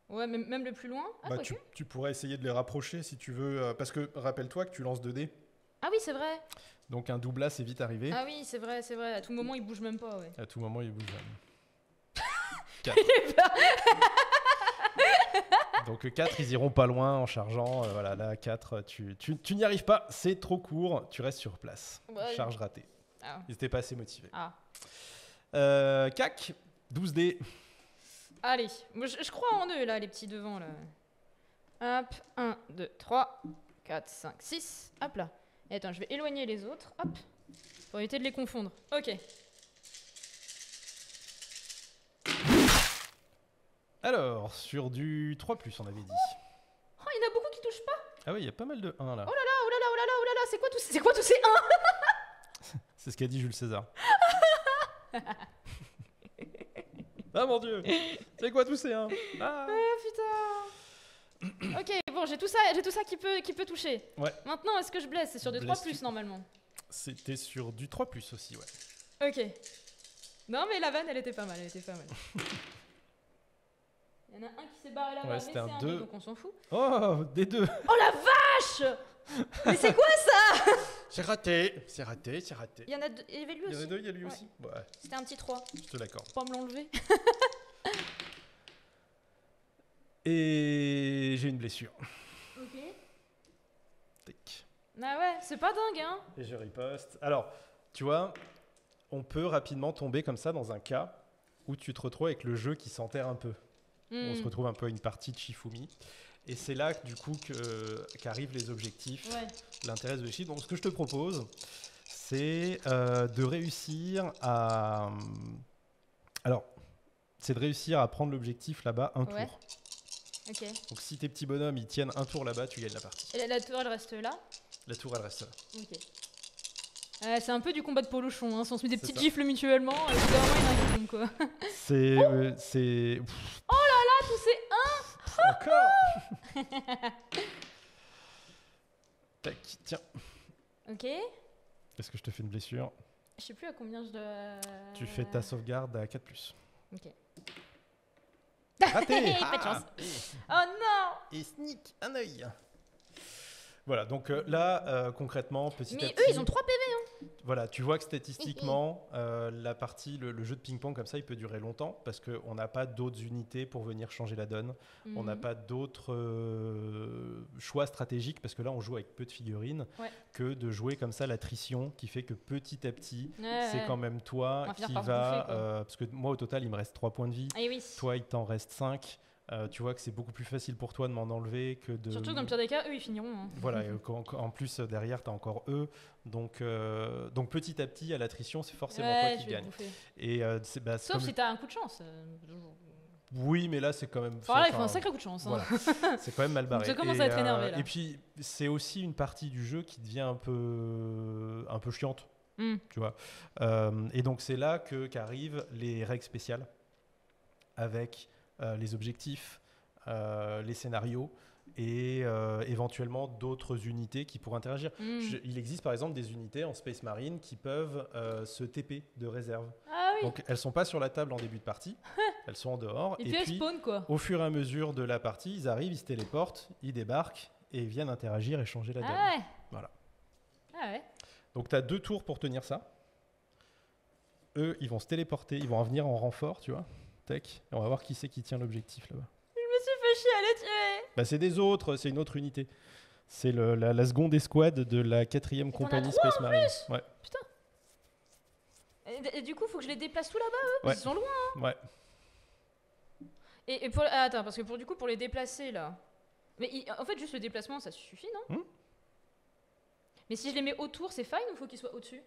Ouais, même, même le plus loin? Ah, Bah, tu, tu pourrais essayer de les rapprocher si tu veux. euh, parce que rappelle-toi que tu lances 2 dés. ah oui, c'est vrai. Donc un doublat, c'est vite arrivé. Ah oui, c'est vrai, c'est vrai. À tout moment, ils bougent même pas, ouais. À tout moment, il bouge. 4. [LAUGHS] [LAUGHS] Donc 4, ils iront pas loin en chargeant. Euh, voilà, là, 4, tu, tu, tu n'y arrives pas. C'est trop court. Tu restes sur place. Ouais. Charge ratée. Ah. Ils étaient pas assez motivés. Ah. Euh, CAC, 12 dés. Allez, moi, je, je crois en eux, là, les petits devant, là. Hop, 1, 2, 3, 4, 5, 6. Hop là. Et attends, je vais éloigner les autres. Hop. Pour éviter de les confondre. Ok. Alors, sur du 3, on avait dit. Oh, il y en a beaucoup qui touchent pas. Ah oui, il y a pas mal de 1 là. Oh là là, oh là là, oh là là, c'est quoi tous, c'est quoi tous ces 1 [LAUGHS] C'est ce qu'a dit Jules César. [LAUGHS] ah mon dieu C'est quoi tous ces 1 ah. Ah putain. ok, bon, j'ai tout ça, j'ai tout ça qui peut, qui peut toucher. Ouais. Maintenant, est-ce que je blesse? C'est sur des 3 Blesses-tu plus normalement. C'était sur du 3 aussi, ouais. Ok. Non, mais la vanne, elle était pas mal, elle était pas mal. [LAUGHS] Il y en a un qui s'est barré là-bas, Ouais, mais c'était c'est un un deux. dé, donc on s'en fout. Oh, des deux Oh la vache Mais c'est quoi ça? C'est raté C'est raté, c'est raté. Il y en a deux, il y avait lui Il y en a aussi. deux, il y a lui Ouais. aussi Ouais, C'était un petit 3. je te l'accorde. Pas me l'enlever. [LAUGHS] Et j'ai une blessure. Ok. Tic. Ah ouais, c'est pas dingue, hein Et je riposte. Alors, tu vois, on peut rapidement tomber comme ça dans un cas où tu te retrouves avec le jeu qui s'enterre un peu. On se Hmm. retrouve un peu à une partie de Shifumi. Et c'est là, du coup, qu'arrivent les objectifs, Ouais. l'intérêt de chiffres. Donc, ce que je te propose, c'est euh, de réussir à. Alors, c'est de réussir à prendre l'objectif là-bas un Ouais. tour. Ok. Donc, si tes petits bonhommes ils tiennent un tour là-bas, tu gagnes la partie. Et la, la tour, elle reste là? La tour, elle reste là. Ok. Ouais, c'est un peu du combat de polochon, hein. Si on se met des C'est petites ça. gifles mutuellement, quoi. C'est. [LAUGHS] euh, c'est. pff, Ah, tous ces encore [LAUGHS] Tac, tiens. Ok. Est-ce que je te fais une blessure? Je sais plus à combien je dois. Tu fais ta sauvegarde à 4. Ok. Raté [LAUGHS] Pas de Ah chance. Oh non Et sneak, un œil Voilà, donc euh, là, euh, concrètement, petit Mais à eux, petit, ils ont 3 PV. Voilà, tu vois que statistiquement, euh, la partie, le, le jeu de ping-pong comme ça, il peut durer longtemps parce qu'on n'a pas d'autres unités pour venir changer la donne. On n'a Mhm. pas d'autres euh, choix stratégiques parce que là, on joue avec peu de figurines Ouais. que de jouer comme ça l'attrition qui fait que petit à petit, Ouais, c'est ouais. quand même toi qui va. bouffer, euh, parce que moi, au total, il me reste 3 points de vie. Oui. Toi, il t'en reste 5. Tu vois que c'est beaucoup plus facile pour toi de m'en enlever que de. Surtout dans le pire des cas, eux, ils finiront. hein. Voilà, [LAUGHS] et en plus, euh, derrière, tu as encore eux. Donc, euh, donc, petit à petit, à l'attrition, c'est forcément Ouais, toi qui gagne. Et euh, bah, Sauf comme- si t'as un coup de chance. euh, Oui, mais là, c'est quand même. Enfin, là, il faut un sacré coup de chance. hein. voilà. [LAUGHS] c'est quand même mal barré. je commence Et, à être énervé, là. Et puis, c'est aussi une partie du jeu qui devient un peu, un peu chiante, Hmm. tu vois. Euh, et donc, c'est là que qu'arrivent les règles spéciales avec euh, les objectifs, euh, les scénarios. et euh, éventuellement d'autres unités qui pourraient interagir. Hmm. Je- il existe par exemple des unités en Space Marine qui peuvent euh, se TP de réserve. Ah oui. Donc elles sont pas sur la table en début de partie, [LAUGHS] elles sont en dehors. Et puis elle spawn quoi. au fur et à mesure de la partie, ils arrivent, ils se téléportent, ils débarquent et ils viennent interagir et changer la donne. Ah ouais. Voilà. Ah ouais. Donc tu as deux tours pour tenir ça. Eux, ils vont se téléporter, ils vont en venir en renfort, tu vois. Tac. Et on va voir qui c'est qui tient l'objectif là-bas. Je me suis fait chier à les tuer. Bah, c'est des autres, c'est une autre unité. C'est le- la, la seconde escouade de la quatrième t'en as compagnie trois Space Marine. Ouais, Et, et du coup, faut que je les déplace tout là-bas, eux, Ouais. qu'ils sont loin. ouais. Et, et pour ah, attends, parce que pour du coup, pour les déplacer là. Mais il- en fait, juste le déplacement, ça suffit, non? Hmm? Mais si je les mets autour, c'est fine ou faut qu'ils soient au-dessus?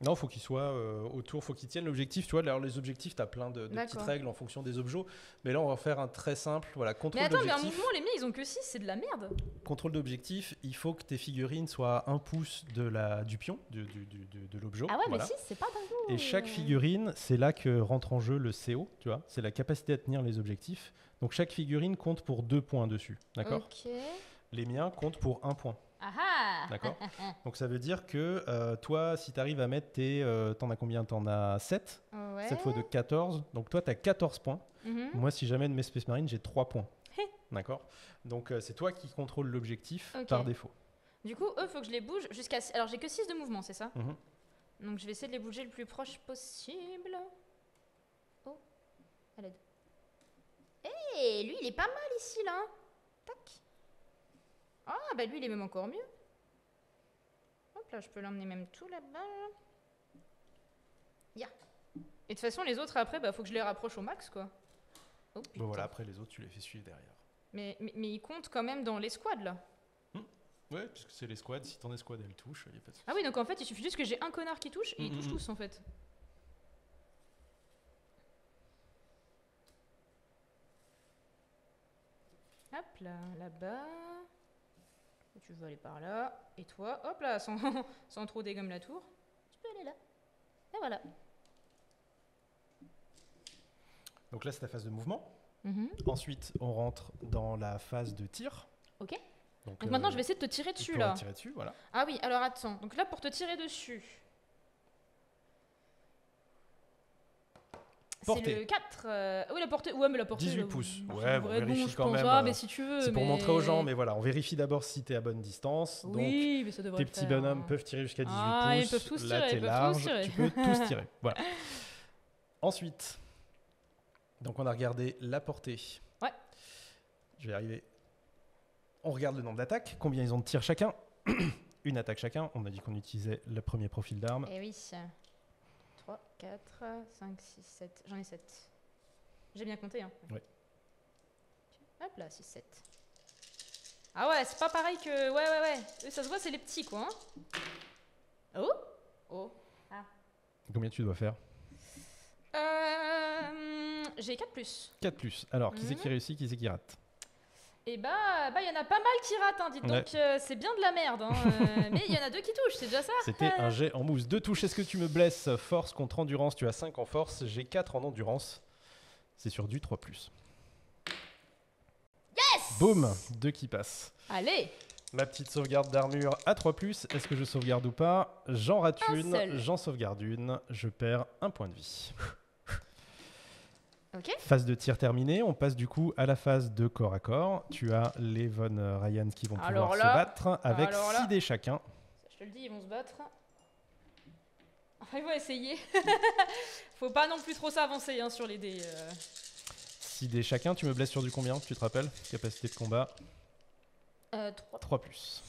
Non, faut qu'ils soient euh, autour, faut qu'ils tiennent l'objectif. Tu vois, alors les objectifs, tu as plein de, de petites règles en fonction des objets. Mais là, on va faire un très simple. Voilà, Mais contrôle attends, mais un mouvement, les miens, ils ont que 6, c'est de la merde. Contrôle d'objectif, il faut que tes figurines soient un pouce de la, du pion, du- du- du- du- de l'objet. Ah ouais, Voilà. mais 6, c'est pas dingo. Et chaque figurine, c'est là que rentre en jeu le CO, tu vois. C'est la capacité à tenir les objectifs. Donc chaque figurine compte pour deux points dessus, d'accord? Ok. Les miens comptent pour un point, Ah ah d'accord [LAUGHS] Donc ça veut dire que euh, toi, si tu arrives à mettre tes... euh, T'en as combien? T'en as 7 Ouais. 7 fois de 14. Donc toi, tu as 14 points. Mhm. Moi, si jamais de mes Space Marine, j'ai 3 points. D'accord? Donc euh, c'est toi qui contrôle l'objectif par défaut. Du coup, eux, faut que je les bouge jusqu'à. Alors, j'ai que 6 de mouvement, c'est ça? Mhm. Donc, je vais essayer de les bouger le plus proche possible. Oh, à l'aide. Eh, lui, il est pas mal ici, là. Tac. Ah, bah lui, il est même encore mieux. Hop là, je peux l'emmener même tout là-bas. là. Ya. Et de toute façon, les autres, après, bah, faut que je les rapproche au max, quoi. Oh. Bon voilà, après les autres, tu les fais suivre derrière. mais, mais, mais ils comptent quand même dans l'escouade, là. Ouais, puisque c'est l'escouade. Si ton escouade, elle touche, il n'y a pas de souci. Ah oui, donc en fait, il suffit juste que j'ai un connard qui touche et ils Mm, touchent mm, mm. tous, en fait. Hop là, là-bas. Tu veux aller par là. Et toi, hop là, sans, [LAUGHS] sans trop dégommer la tour. Tu peux aller là. Et voilà. Donc là, c'est ta phase de mouvement. Mhm. Ensuite, on rentre dans la phase de tir. Ok. Donc, Donc maintenant, euh, je vais essayer de te tirer dessus, là. tirer dessus, voilà. Ah oui, alors attends. Donc là, pour te tirer dessus. C'est Portée. le 4. euh, Oui, la portée. Ouais, mais la portée. 18 euh, pouces. Ouais, bon, être vérifie je quand même, Ah, euh, mais si tu veux. C'est pour mais- montrer aux gens, mais voilà, on vérifie d'abord si tu es à bonne distance. Oui, mais ça Donc, devrait tes petits faire, bonhommes hein. peuvent tirer jusqu'à 18 Ah, ils pouces. peuvent tous Là, tirer, t'es ils peuvent tous large, tirer. tu peux tous tirer. [LAUGHS] Voilà. Ensuite, donc on a regardé la portée. Ouais. Je vais y arriver. On regarde le nombre d'attaques, combien ils ont de tirs chacun. [CLEARS THROAT] Une attaque chacun. On a dit qu'on utilisait le premier profil d'arme. Eh oui. 3, 4, 5, 6, 7. J'en ai 7. J'ai bien compté, hein. Hop là, 6, 7. Ah ouais, c'est pas pareil que. Ouais, ouais, ouais. Eux, ça se voit, c'est les petits, quoi. hein. Oh Oh. Combien tu dois faire? Euh, J'ai 4 plus. 4 plus. Alors, qui c'est Mhm. qui réussit, qui c'est qui rate? Et bah, bah, il y en a pas mal qui ratent, hein, dites Ouais. donc. euh, c'est bien de la merde, hein. euh, [LAUGHS] mais il y en a deux qui touchent, c'est déjà ça. C'était un jet en mousse. Deux touches, est-ce que tu me blesses? Force contre endurance, tu as 5 en force, j'ai 4 en endurance. C'est sur du 3 plus. Yes Boum Deux qui passent. Allez Ma petite sauvegarde d'armure à 3 plus, est-ce que je sauvegarde ou pas? J'en rate Un une, j'en sauvegarde une, je perds un point de vie. Ok. Phase de tir terminée, on passe du coup à la phase de corps à corps. Tu as les Von euh, Ryans qui vont Alors pouvoir là- se battre avec alors là- 6 dés chacun. Je te le dis, ils vont se battre. Enfin, ils vont essayer. [LAUGHS] Faut pas non plus trop s'avancer hein, sur les dés. euh. 6 dés chacun, tu me blesses sur du combien Tu te rappelles? Capacité de combat? Euh, 3. 3 plus.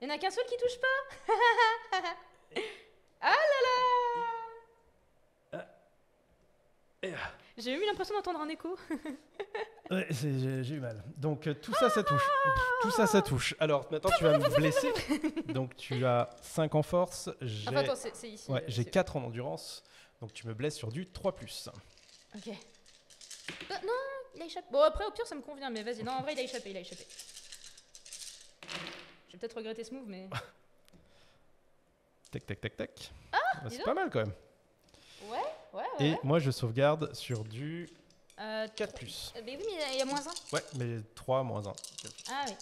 Il y en a qu'un seul qui touche pas [LAUGHS] Ah là là J'ai eu l'impression d'entendre un écho. [LAUGHS] Ouais, j'ai eu mal. Donc euh, tout ça, ça touche. Tout ça, ça touche. Alors maintenant, tu vas me blesser. Donc tu as 5 en force. J'ai Enfin, attends, c'est c'est ici. ouais, euh, j'ai c'est- 4 en endurance. Donc tu me blesses sur du 3 plus. Ok. Euh, non, il a échappé. Bon, après, au pire, ça me convient, mais vas-y. Non, en vrai, il a échappé, il a échappé. Je vais peut-être regretter ce move, mais. [LAUGHS] Tac, tac, tac, tac. Ah, dis c'est pas mal quand même. Ouais ouais, ouais. Et ouais. moi, je sauvegarde sur du Euh, 4 plus. euh, mais oui, mais il y a moins 1. Ouais, mais 3 moins 1. Ah oui.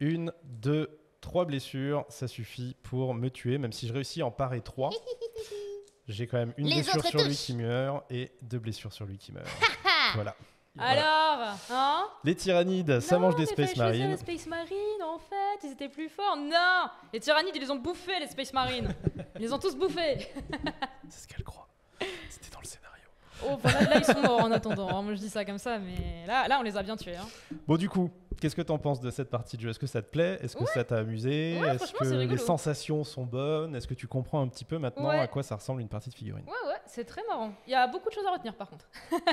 Une, deux, trois blessures, ça suffit pour me tuer, même si je réussis à en parer 3. [LAUGHS] J'ai quand même une Les blessure sur lui qui meurt et deux blessures sur lui qui meurt. voilà. Alors, hein Les tyrannides, ça Non, mange des Space Marines. les Space Marines, en fait, ils étaient plus forts. Non Les tyrannides, ils les ont bouffés, les Space Marines. [LAUGHS] Ils les ont tous bouffés. [LAUGHS] C'est ce qu'elle croit. C'était dans le scénario. Oh, bah là, là, ils sont morts en attendant. hein. Moi, je dis ça comme ça, mais là, là on les a bien tués. hein. Bon, du coup, qu'est-ce que t'en penses de cette partie de jeu? Est-ce que ça te plaît? Est-ce que ça t'a amusé? Ouais, Est-ce que les sensations sont bonnes? Est-ce que tu comprends un petit peu maintenant Ouais. à quoi ça ressemble une partie de figurine? Ouais, ouais, c'est très marrant. Il y a beaucoup de choses à retenir, par contre. [LAUGHS]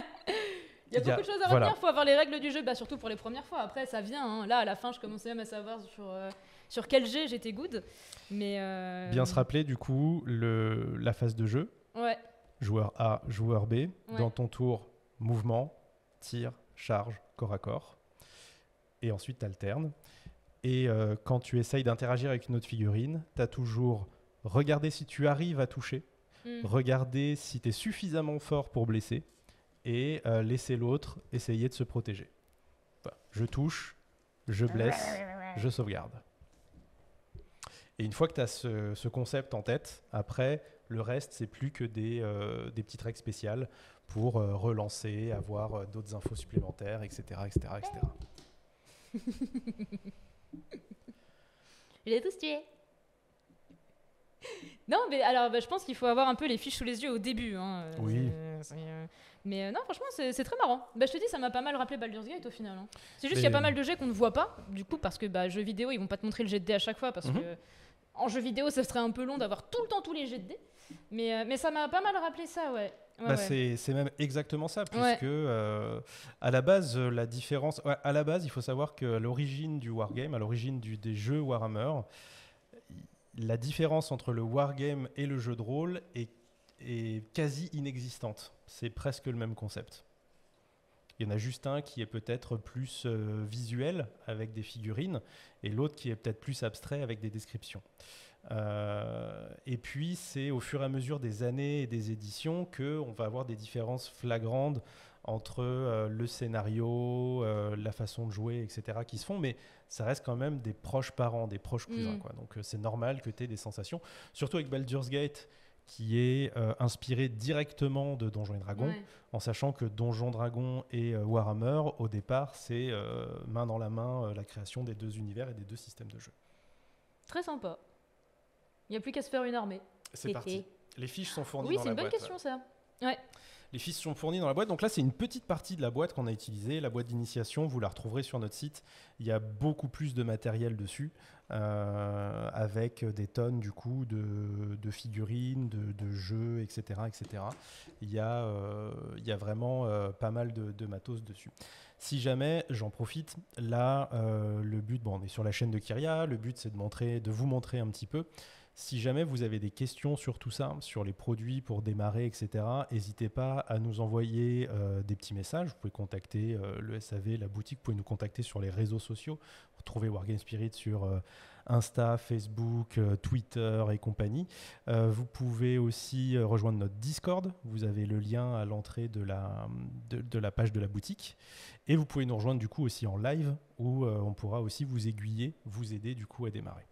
Il y a Il y a- beaucoup de choses à retenir. faut avoir les règles du jeu, bah, surtout pour les premières fois. Après, ça vient. hein. Là, à la fin, je commençais même à savoir sur, euh, sur quel jet j'étais good. Mais. euh, Bien se rappeler, du coup, le, la phase de jeu Ouais, joueur A, joueur B. Ouais. Dans ton tour, mouvement, tir, charge, corps à corps. Et ensuite, tu alternes. Et euh, quand tu essayes d'interagir avec une autre figurine, tu as toujours regardé si tu arrives à toucher, Hmm. regarder si tu es suffisamment fort pour blesser, et euh, laisser l'autre essayer de se protéger. Je touche, je blesse, je sauvegarde. Et une fois que tu as ce, ce concept en tête, après, le reste, c'est plus que des, euh, des petites règles spéciales pour euh, relancer, avoir euh, d'autres infos supplémentaires, etc. etc., etc. Je les tous tués. Non, mais alors, bah, je pense qu'il faut avoir un peu les fiches sous les yeux au début. hein. Euh, Oui. c'est- c'est, euh, Mais euh, non, franchement, c'est c'est très marrant. Bah, je te dis, ça m'a pas mal rappelé Baldur's Gate au final. hein. C'est juste qu'il y a pas mal de jets qu'on ne voit pas, du coup, parce que bah, jeux vidéo, ils vont pas te montrer le jet de dés à chaque fois, parce Mhm. que en jeu vidéo, ça serait un peu long d'avoir tout le temps tous les jets de dés. Mais, euh, mais ça m'a pas mal rappelé ça, ouais. Ouais, Bah, ouais. c'est- C'est même exactement ça, puisque Ouais. euh, à la base, la différence. à la base, il faut savoir qu'à l'origine du wargame, à l'origine du- des jeux Warhammer, la différence entre le wargame et le jeu de rôle est, quasi inexistante. C'est presque le même concept. Il y en a juste un qui est peut-être plus euh, visuel avec des figurines et l'autre qui est peut-être plus abstrait avec des descriptions. Euh, et puis, c'est au fur et à mesure des années et des éditions qu'on va avoir des différences flagrantes entre euh, le scénario, euh, la façon de jouer, etc., qui se font, mais ça reste quand même des proches parents, des proches cousins. Mm. Quoi. Donc, euh, c'est normal que tu aies des sensations, surtout avec Baldur's Gate, qui est euh, inspiré directement de Donjons et Dragons, Ouais. en sachant que Donjons Dragons et euh, Warhammer, au départ, c'est euh, main dans la main euh, la création des deux univers et des deux systèmes de jeu. Très sympa. Il n'y a plus qu'à se faire une armée. C'est parti. Les fiches sont fournies Oui, c'est la une bonne boîte. question, ça. Les fiches sont fournies dans la boîte. Donc là, c'est une petite partie de la boîte qu'on a utilisée. La boîte d'initiation, vous la retrouverez sur notre site. Il y a beaucoup plus de matériel dessus, euh, avec des tonnes du coup de, figurines, de, jeux, etc., etc. Il y a, euh, il y a vraiment euh, pas mal de, matos dessus. Si jamais, j'en profite, là, le but, bon, on est sur la chaîne de Kyria, le but c'est de, montrer, de vous montrer un petit peu. Si jamais vous avez des questions sur tout ça, sur les produits pour démarrer, etc., n'hésitez pas à nous envoyer euh, des petits messages. Vous pouvez contacter euh, le SAV, la boutique, vous pouvez nous contacter sur les réseaux sociaux. Vous trouvez Wargame Spirit sur euh, Insta, Facebook, Twitter et compagnie. Vous pouvez aussi rejoindre notre Discord. Vous avez le lien à l'entrée de la, de, la page de la boutique. Et vous pouvez nous rejoindre du coup aussi en live où on pourra aussi vous aiguiller, vous aider du coup à démarrer.